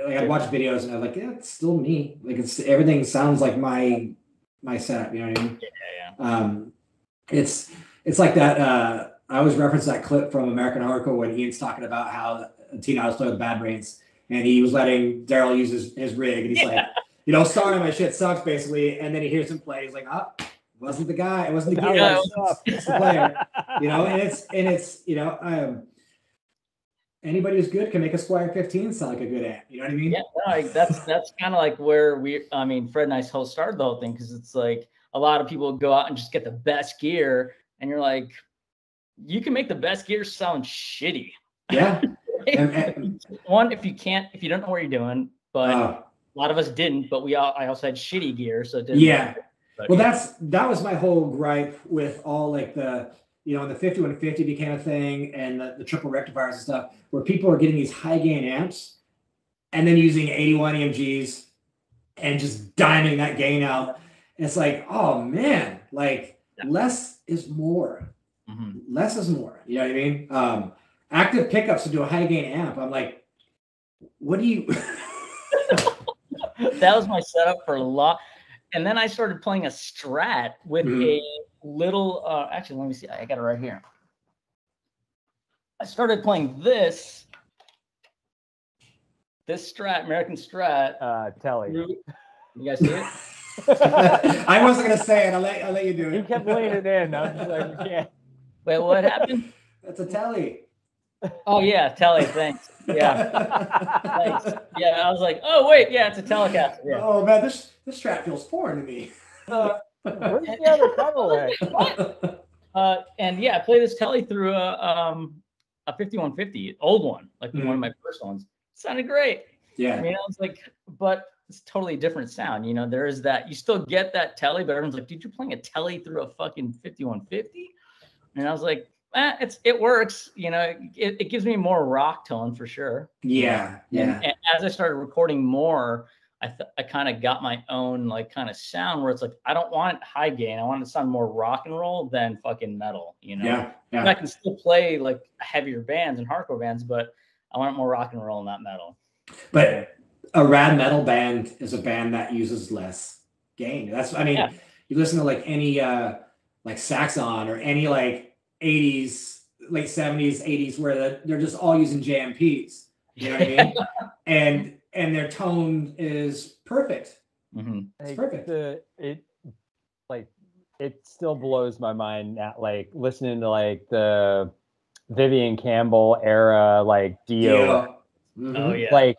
like I'd watch videos and I'm like, yeah, it's still me. Like it's everything sounds like my my setup. You know what I mean?
Yeah,
Um, it's it's like that. Uh, I always reference that clip from American Hardcore when Ian's talking about how Tina was playing with Bad Brains, and he was letting Daryl use his, his rig, and he's like, you know, sorry, my shit sucks, basically. And then he hears him play, he's like, oh, wasn't the guy, it wasn't the
That
gear,
Yeah,
was
it's, the player, you know. And it's and it's you know, um, anybody who's good can make a Squier 15 sound like a good amp. You know what I mean?
Yeah, no, like that's that's kind of like where we. I mean, Fred and I whole started the whole thing because it's like a lot of people go out and just get the best gear, and you're like, you can make the best gear sound shitty.
Yeah. And- and-
One, if you can't, if you don't know what you're doing, but
Uh,
a lot of us didn't. But we all, I also had shitty gear, so it didn't.
Yeah.
But
Well,
yeah.
that's that was my whole gripe with all like the you know the 5150 became a thing and the, the triple rectifiers and stuff where people are getting these high gain amps and then using 81 EMGs and just diming that gain out. And it's like, oh man, like
Yeah.
less is more.
Mhm.
Less is more. You know what I mean? Um, active pickups into a high gain amp. I'm like, what do you?
that was my setup for a lot. And then I started playing a strat with
Mhm.
a little uh actually let me see. I got it right here. I started playing this this strat, American strat.
uh Telly.
You guys see it?
I wasn't gonna say it. I'll let, I'll let you do
He
it.
kept leaning in. I was just like, we can't.
Wait, what happened?
That's a telly.
Oh yeah, Telly, thanks. Yeah. Thanks. Yeah, I was like, oh wait, yeah, it's a Telecaster. Yeah.
Oh man, this this strap feels foreign to me.
Uh,
Where's the other pedal at?
Uh, and yeah, I played this telly through a um a 5150, old one, like one of my first ones. sounded great. I
yeah,
mean, I was like, but it's totally different sound. You know, there is that you still get that telly, but everyone's like, dude, you're playing a telly through a fucking 5150. And I was like, eh, it's it works. You know, it, it gives me more rock tone for sure.
yeah, yeah,
and as I started recording more, I th- I kind of got my own like kind of sound where it's like I don't want high gain. I want it to sound more rock and roll than fucking metal. You know,
yeah,
And I can still play like heavier bands and hardcore bands, but I want more rock and roll, not metal.
But a rad metal band is a band that uses less gain. That's I mean,
Yeah.
you listen to like any uh like Saxon or any like 80s, late 70s, 80s where the, they're just all using JMPs. You know what I mean? and and their tone is perfect.
Mhm.
It's
Like,
perfect.
The it like it still blows my mind now. Like listening to like the Vivian Campbell era, like Dio.
Mhm.
Oh yeah.
Like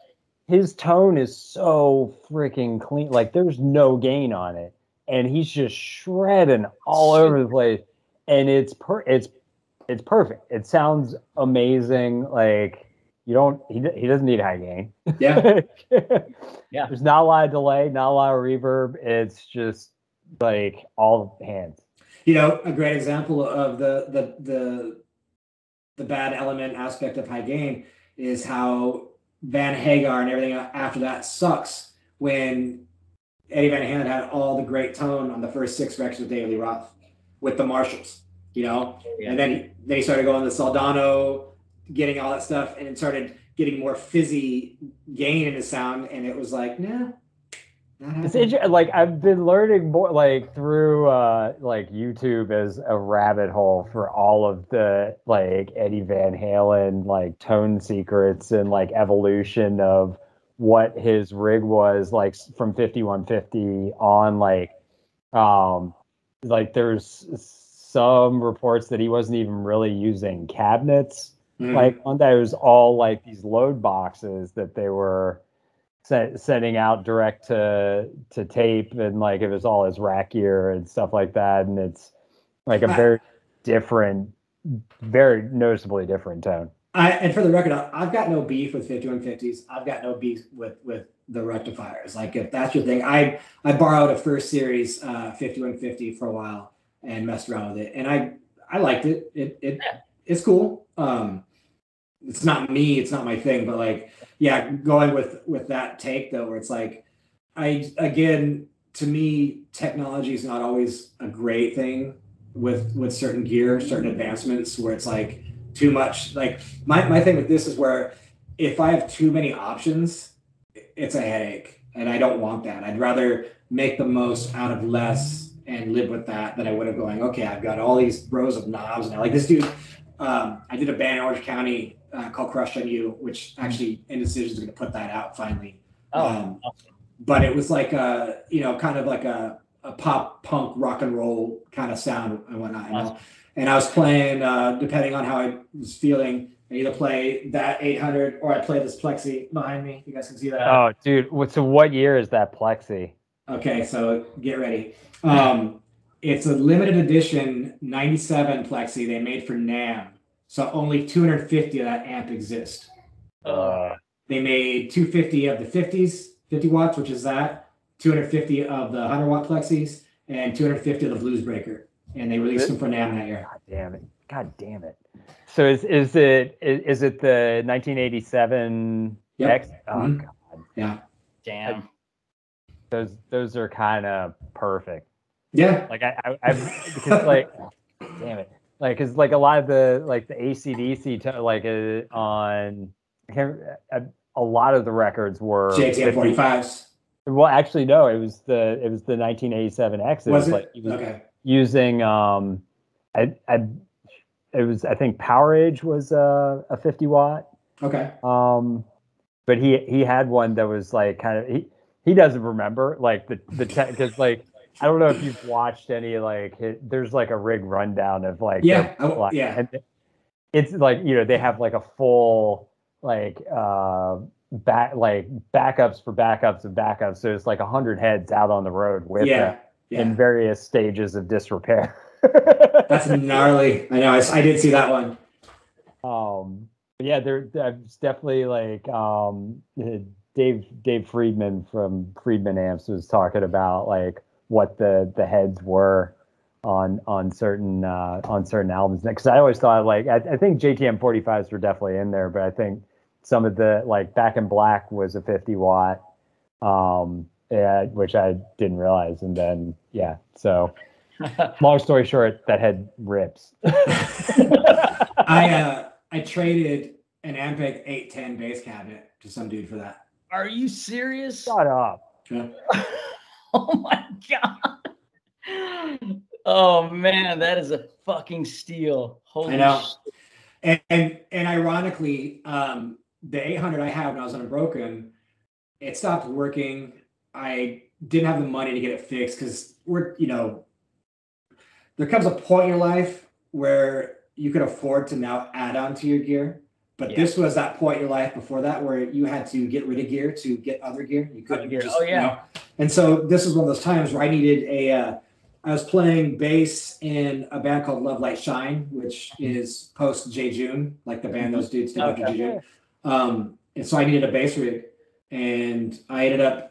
his tone is so freaking clean. Like there's no gain on it, and he's just shredding all over the place. And it's per it's it's perfect. It sounds amazing. Like you don't he, he doesn't need high gain.
Yeah.
Yeah.
There's not a lot of delay, not a lot of reverb. It's just like all hands.
You know, a great example of the the the the bad element aspect of high gain is how Van Hagar and everything after that sucks when Eddie Van Halen had all the great tone on the first six records of Daily Roth with the Marshalls, you know,
Yeah.
and then he, then he started going to Soldano, getting all that stuff, and it started getting more fizzy gain in his sound, and it was like, nah,
It's
happened.
inter- like I've been learning more like through uh like YouTube as a rabbit hole for all of the like Eddie Van Halen like tone secrets and like evolution of what his rig was like from 5150 on like um like there's some reports that he wasn't even really using cabinets
Mhm.
like on that it was all like these load boxes that they were se- sending out direct to to tape and like it was all his rack gear and stuff like that and it's like a very different very noticeably different tone
I and for the record, I've got no beef with 5150s. I've got no beef with with the rectifiers. Like if that's your thing, I I borrowed a first series uh, 5150 for a while and messed around with it, and I I liked it. It it it's cool. Um, it's not me. It's not my thing. But like, yeah, going with with that take though, where it's like, I again to me, technology is not always a great thing with with certain gear, certain advancements, where it's like too much. Like my my thing with this is where if I have too many options, it's a headache, and I don't want that. I'd rather make the most out of less and live with that than I would have going. Okay, I've got all these rows of knobs, and I like this dude. Um, I did a band in Orange County uh, called Crush on You, which actually Indecision is going to put that out finally.
Oh,
Um, but it was like a you know kind of like a, a pop punk rock and roll kind of sound and whatnot know and i was playing uh depending on how i was feeling i either play that 800 or i play this plexi behind me. You guys can see that.
Oh dude what so what year is that plexi?
Okay so get ready. Um it's a limited edition 97 plexi they made for NAMM. So only 250 of that amp exist.
Uh,
They made 250 of the 50s, 50 watts, which is that, 250 of the 100 watt plexis, and 250 of the Blues Breaker. And they released them for NAMM that year.
god damn it god damn it so is is it is, is it the 1987
Yep.
X? oh
Mhm.
god
Yeah.
damn.
those those are kind of perfect
Yeah.
Like I, I, I because like, damn it, like because like a lot of the like the ACDC to, like uh, on, I can't, uh, a lot of the records were
JTM 45s.
Well, actually, no, it was the it was the 1987 X.
Was it?
like he was
Okay.
Using um, I, I, it was I think Powerage was uh, a 50 watt.
Okay.
Um, but he he had one that was like kind of he he doesn't remember like the the because like I don't know if you've watched any like hit, there's like a rig rundown of like
Yeah, I- yeah.
and it's like you know they have like a full like uh back like backups for backups and backups so it's like a hundred heads out on the road with
Yeah.
Them in various stages of disrepair.
That's gnarly. I know. I, I did see that one.
um yeah there there's definitely like um dave dave friedman from friedman amps was talking about like what the the heads were on on certain uh on certain albums because i always thought like I, I think jtm 45s were definitely in there but i think some of the like back in black was a 50 watt um yeah, which i didn't realize and then yeah so long story short that had rips
I uh I traded an Ampeg 810 bass cabinet to some dude for that.
Are you serious?
shut up
Yeah.
Oh my god. Oh man, that is a fucking steal. Holy
I know.
shit.
And, and and ironically, um, the 800 I have when I was unbroken, it stopped working. I didn't have the money to get it fixed because we're you know, there comes a point in your life where you can afford to now add on to your gear. But
Yeah.
this was that point in your life before that where you had to get rid of gear to get other gear. You couldn't
gear.
just
Oh,
you
yeah.
know. And so this was one of those times where I needed a. Uh, I was playing bass in a band called Love Light Shine, which is post Jejune, like the band those dudes did after
Okay.
Jejune. Um, and so I needed a bass rig, and I ended up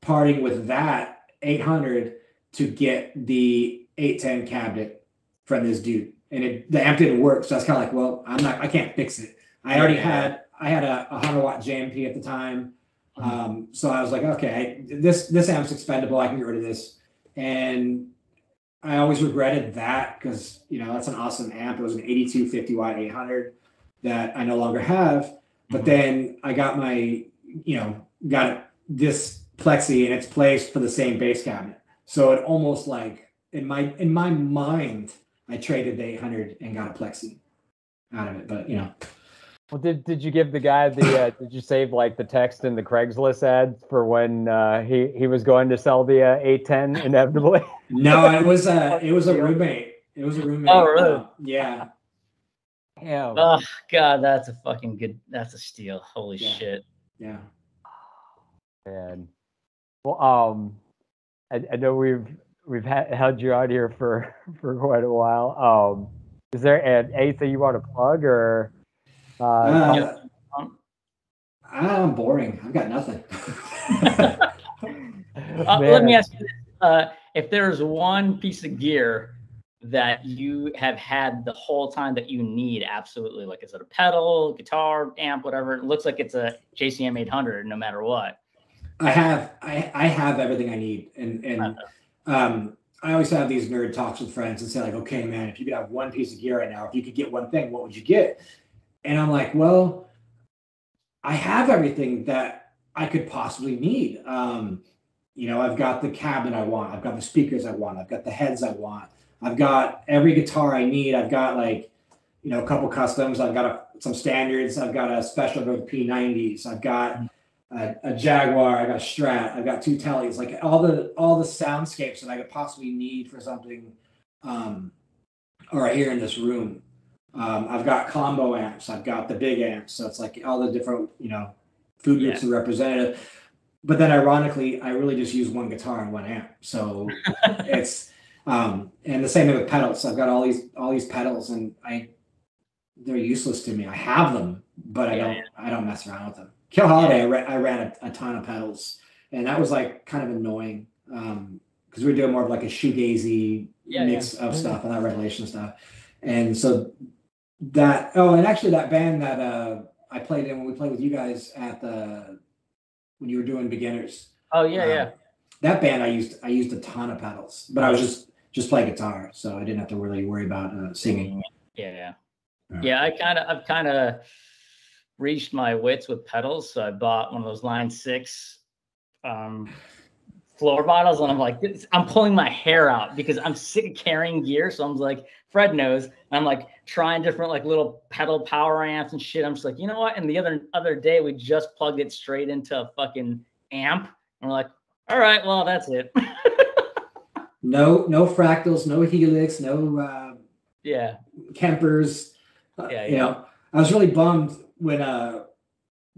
parting with that 800 to get the 810 cabinet from this dude. And it, the amp didn't work, so I was kind of like, well, I'm not, I can't fix it. I already had, I had a 100 watt JMP at the time, um, so I was like, okay, this this amp's expendable. I can get rid of this, and I always regretted that because you know that's an awesome amp. It was an 82 50 watt 800 that I no longer have. But
Mhm.
then I got my, you know, got this plexi and it's placed for the same base cabinet. So it almost like in my in my mind, I traded the 800 and got a plexi out of it. But you know,
Well, did did you give the guy the? Uh, did you save like the text in the Craigslist ad for when uh, he he was going to sell the uh, 810 inevitably?
no, it was a it was a roommate. It was a roommate.
Oh, really?
Uh, yeah.
Yeah.
Oh god, that's a fucking good. That's a steal. Holy
Yeah.
shit.
Yeah.
And well, um, I, I know we've we've had, held you out here for for quite a while. Um, is there an, anything you want to plug or? Uh,
Uh,
Um,
I'm boring. I've got nothing.
Uh, let me ask you this. Uh, if there's one piece of gear that you have had the whole time that you need, absolutely, like is it a pedal, guitar, amp, whatever? It looks like it's a JCM 800, no matter what.
I have I, I have everything I need, and and um, I always have these nerd talks with friends and say like, okay, man, if you could have one piece of gear right now, if you could get one thing, what would you get? And I'm like, well, I have everything that I could possibly need. Um, you know, I've got the cabinet I want, I've got the speakers I want, I've got the heads I want, I've got every guitar I need, I've got like, you know, a couple customs, I've got a, some standards, I've got a special with P90s, I've got a, a Jaguar, I got a Strat, I've got two tellies, like all the all the soundscapes that I could possibly need for something um are here in this room. Um, I've got combo amps, I've got the big amps, so it's like all the different, you know, food groups are represented. But then ironically, I really just use one guitar and one amp. So it's um and the same thing with pedals. I've got all these all these pedals and I they're useless to me. I have them, but I
Yeah,
don't
yeah.
I don't mess around with them. Kill Holiday, I, ra- I ran a, a ton of pedals, and that was like kind of annoying um because we were doing more of like a shoegazy
Yeah,
mix of stuff and that revelation stuff, and so that oh and actually that band that uh I played in when we played with you guys at the when you were doing beginners
Oh yeah,
um,
yeah.
that band I used I used a ton of pedals, but I was just just playing guitar, so I didn't have to really worry about uh, singing.
Yeah, yeah.
Yeah.
Yeah, I kind of, I've kind of reached my wits with pedals. So I bought one of those Line Six um, floor models, and I'm like, I'm pulling my hair out because I'm sick of carrying gear. So I'm like, Fred knows. I'm like trying different like little pedal power amps and shit. I'm just like, you know what? And the other other day we just plugged it straight into a fucking amp, and we're like, all right, well that's it.
No no fractals, no helix, no uh,
yeah,
Kempers. Uh,
Yeah,
You
yeah.
know, I was really bummed when uh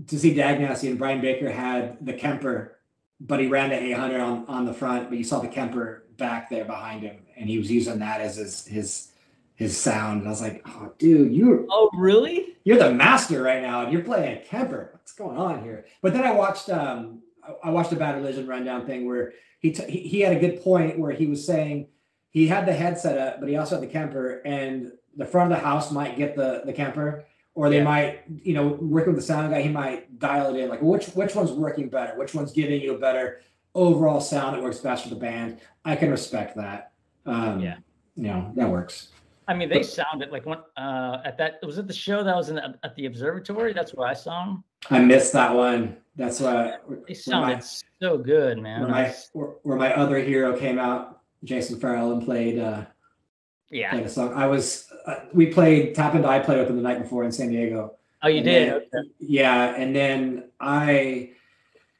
to see Dag Nasty and Brian Baker had the Kemper, but he ran the 800 on on the front, but you saw the Kemper back there behind him, and he was using that as his his his sound. And I was like, oh, dude, you're
Oh really?
you're the master right now, and you're playing a Kemper. What's going on here? But then I watched um I- watched a Bad Religion rundown thing where he, t- he he had a good point where he was saying he had the headset up, but he also had the Kemper, and the front of the house might get the the Kemper, or they
Yeah.
might you know working with the sound guy, he might dial it in like which which one's working better, which one's giving you a better overall sound that works best for the band. I can respect that. Um,
Yeah.
you know that works.
I mean, they sounded like when uh, at that was it the show that was in the, at the observatory. That's where I saw them.
I missed that one. That's why
They
where my-
sounded so good, man.
where my where, where my other hero came out, Jason Farrell, and played uh,
yeah.
played a song. I was we played Tap and I played with him the night before in San Diego.
Oh, you
And
did.
then-
Okay.
Yeah, and then I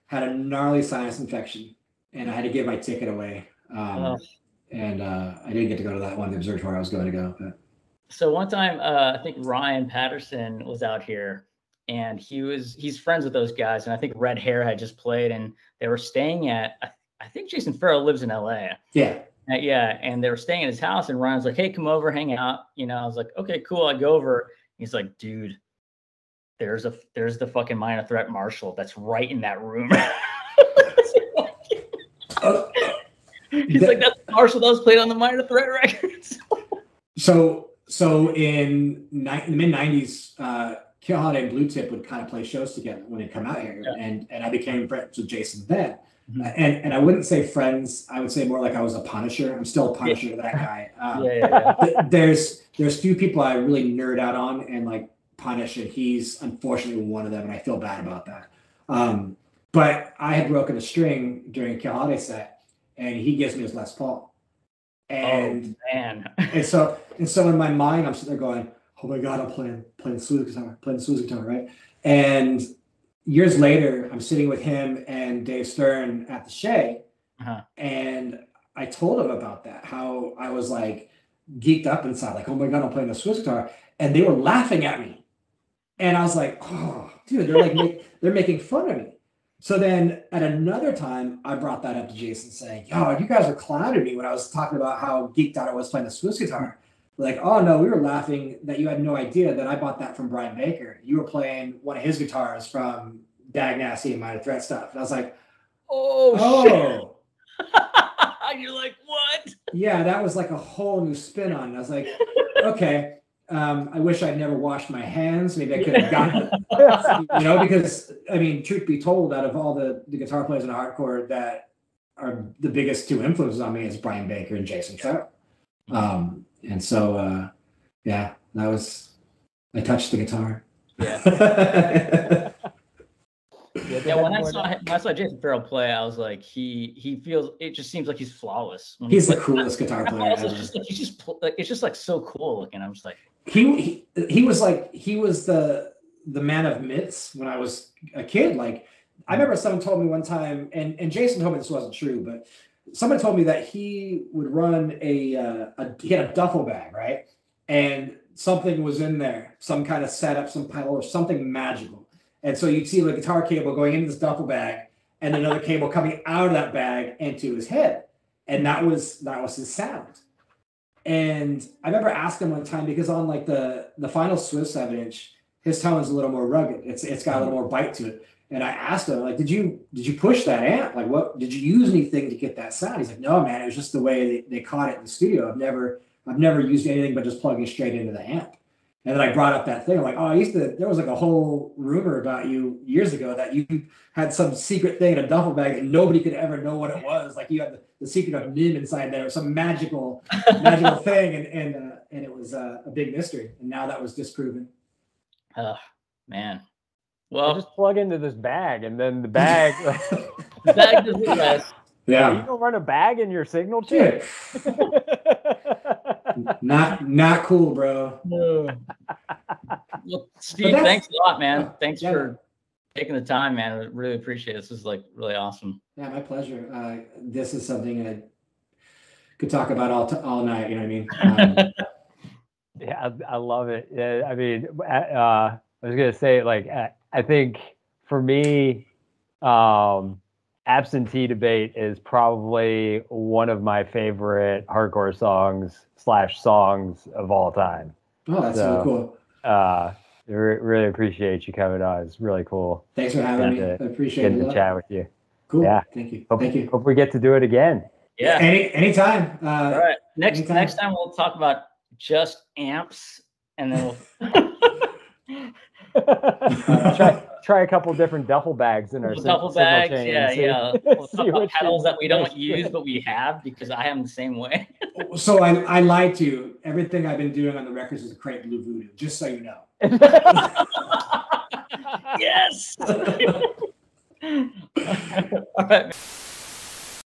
had a gnarly sinus infection, and I had to give my ticket away. Um,
Oh.
And uh, I didn't get to go to that one, the observatory I was going to go. But
So one time, uh, I think Ryan Patterson was out here, and he was he's friends with those guys, and I think Red Hare had just played, and they were staying at. I, think Jason Farrell lives in L.A.
yeah,
Uh, yeah, and they were staying at his house, and Ryan's like, "Hey, come over, hang out." You know, I was like, "Okay, cool." I go over. He's like, "Dude, there's a there's the fucking minor threat Marshall that's right in that room."
Uh,
He's like, "That's the Marshall that was played on the minor threat records."
So so in, ni- in the mid '90s, uh, Kill Holiday and Bluetip would kind of play shows together when they come out here,
Yeah.
and and I became friends with Jason then.
Mhm.
Uh, And and I wouldn't say friends. I would say more like I was a Punisher. I'm still a Punisher to that guy. Um,
yeah, yeah, yeah.
th- there's there's few people I really nerd out on and like punish, and he's unfortunately one of them, and I feel bad about that. Um, But I had broken a string during a Kill set, and he gives me his Les Paul. And
oh man.
and so and so in my mind, I'm sitting there going, "Oh my god, I'm playing playing Swiz guitar, playing Swiz guitar, right?" And years later, I'm sitting with him and Dave Stern at the Shea,
Uh-huh.
and I told him about that, how I was like geeked up inside, like, "Oh my god, I'm playing a Swiz guitar," and they were laughing at me, and I was like, "Oh, dude, they're like make, they're making fun of me." So then at another time, I brought that up to Jason saying, Yo, you guys are clowning me when I was talking about how geeked out I was playing the Swiz guitar. Like, oh no, we were laughing that you had no idea that I bought that from Brian Baker. You were playing one of his guitars from Dag Nasty and Minor Threat stuff. And I was like,
Oh,
Oh,
shit. You're like, what?
yeah, that was like a whole new spin on it. I was like, okay. Um, I wish I'd never washed my hands. Maybe I could have gotten you know, because I mean, truth be told, out of all the, the guitar players in hardcore that are the biggest two influences on me is Brian Baker and Jason Trout. Um, and so, uh, yeah, that was, I touched the guitar.
Yeah.
Yeah,
Yeah, when I saw him, when I saw Jason Farrell play, I was like, he he feels it just seems like he's flawless. When he
He's the
plays.
coolest guitar player
also,
ever.
it's just like he's just like it's just like so cool looking. I'm just like,
he, he he was like he was the the man of myths when I was a kid. Like I remember someone told me one time, and and Jason told me this wasn't true, but someone told me that he would run a, uh, a he had a duffel bag, right, and something was in there, some kind of setup, some pedal or something magical, and so you'd see the guitar cable going into this duffel bag, and another cable coming out of that bag into his head, and that was that was his sound. And I remember asking him one time because on like the the final Swiz seven inch, his tone is a little more rugged. It's it's got a little more bite to it. And I asked him like, did you did you push that amp? Like, what did you use anything to get that sound? He's like, no, man, it was just the way they, they caught it in the studio. I've never I've never used anything but just plugging straight into the amp. And then I brought up that thing. I'm like, oh, I used to. There was like a whole rumor about you years ago that you had some secret thing in a duffel bag that nobody could ever know what it was. Like you had the, the secret of NIMH inside there, or some magical magical thing, and and uh, and it was uh, a big mystery. And now that was disproven.
oh man.
Well,
Well,
just plug into this bag, and then the bag.
that does the rest.
Yeah, you don't run a bag in your signal
Dude,
chip.
not not cool, bro.
Well, Steve, thanks a lot, man. Thanks
Yeah.
for taking the time, man. I really appreciate it. This is like really awesome.
Yeah, my pleasure. Uh, this is something I could talk about all t- all night. You know what I mean? Um,
Yeah, I, I love it. Yeah, I mean, uh, uh, I was gonna say, like, I, I think for me, um, absentee debate is probably one of my favorite hardcore songs slash songs of all time.
oh, that's
So-
so cool.
Uh, re- really appreciate you coming on. It's really cool
Thanks for having me. I
Getting
appreciate
getting
it.
to chat with you.
Cool.
Yeah.
Thank you.
Hope,
Thank you.
hope we get to do it again.
Yeah.
Any anytime. Uh,
All right. Next
anytime.
next time we'll talk about just amps and then we'll
try, try a couple different duffel bags in our
Couple
sig-
duffel bags.
chain
Yeah,
see-
yeah. We'll
see
talk pedals that we don't use, but we have because I am the same way.
So I, I lied to you. Everything I've been doing on the records is a Crate blue voodoo, just so you know.
yes. All right.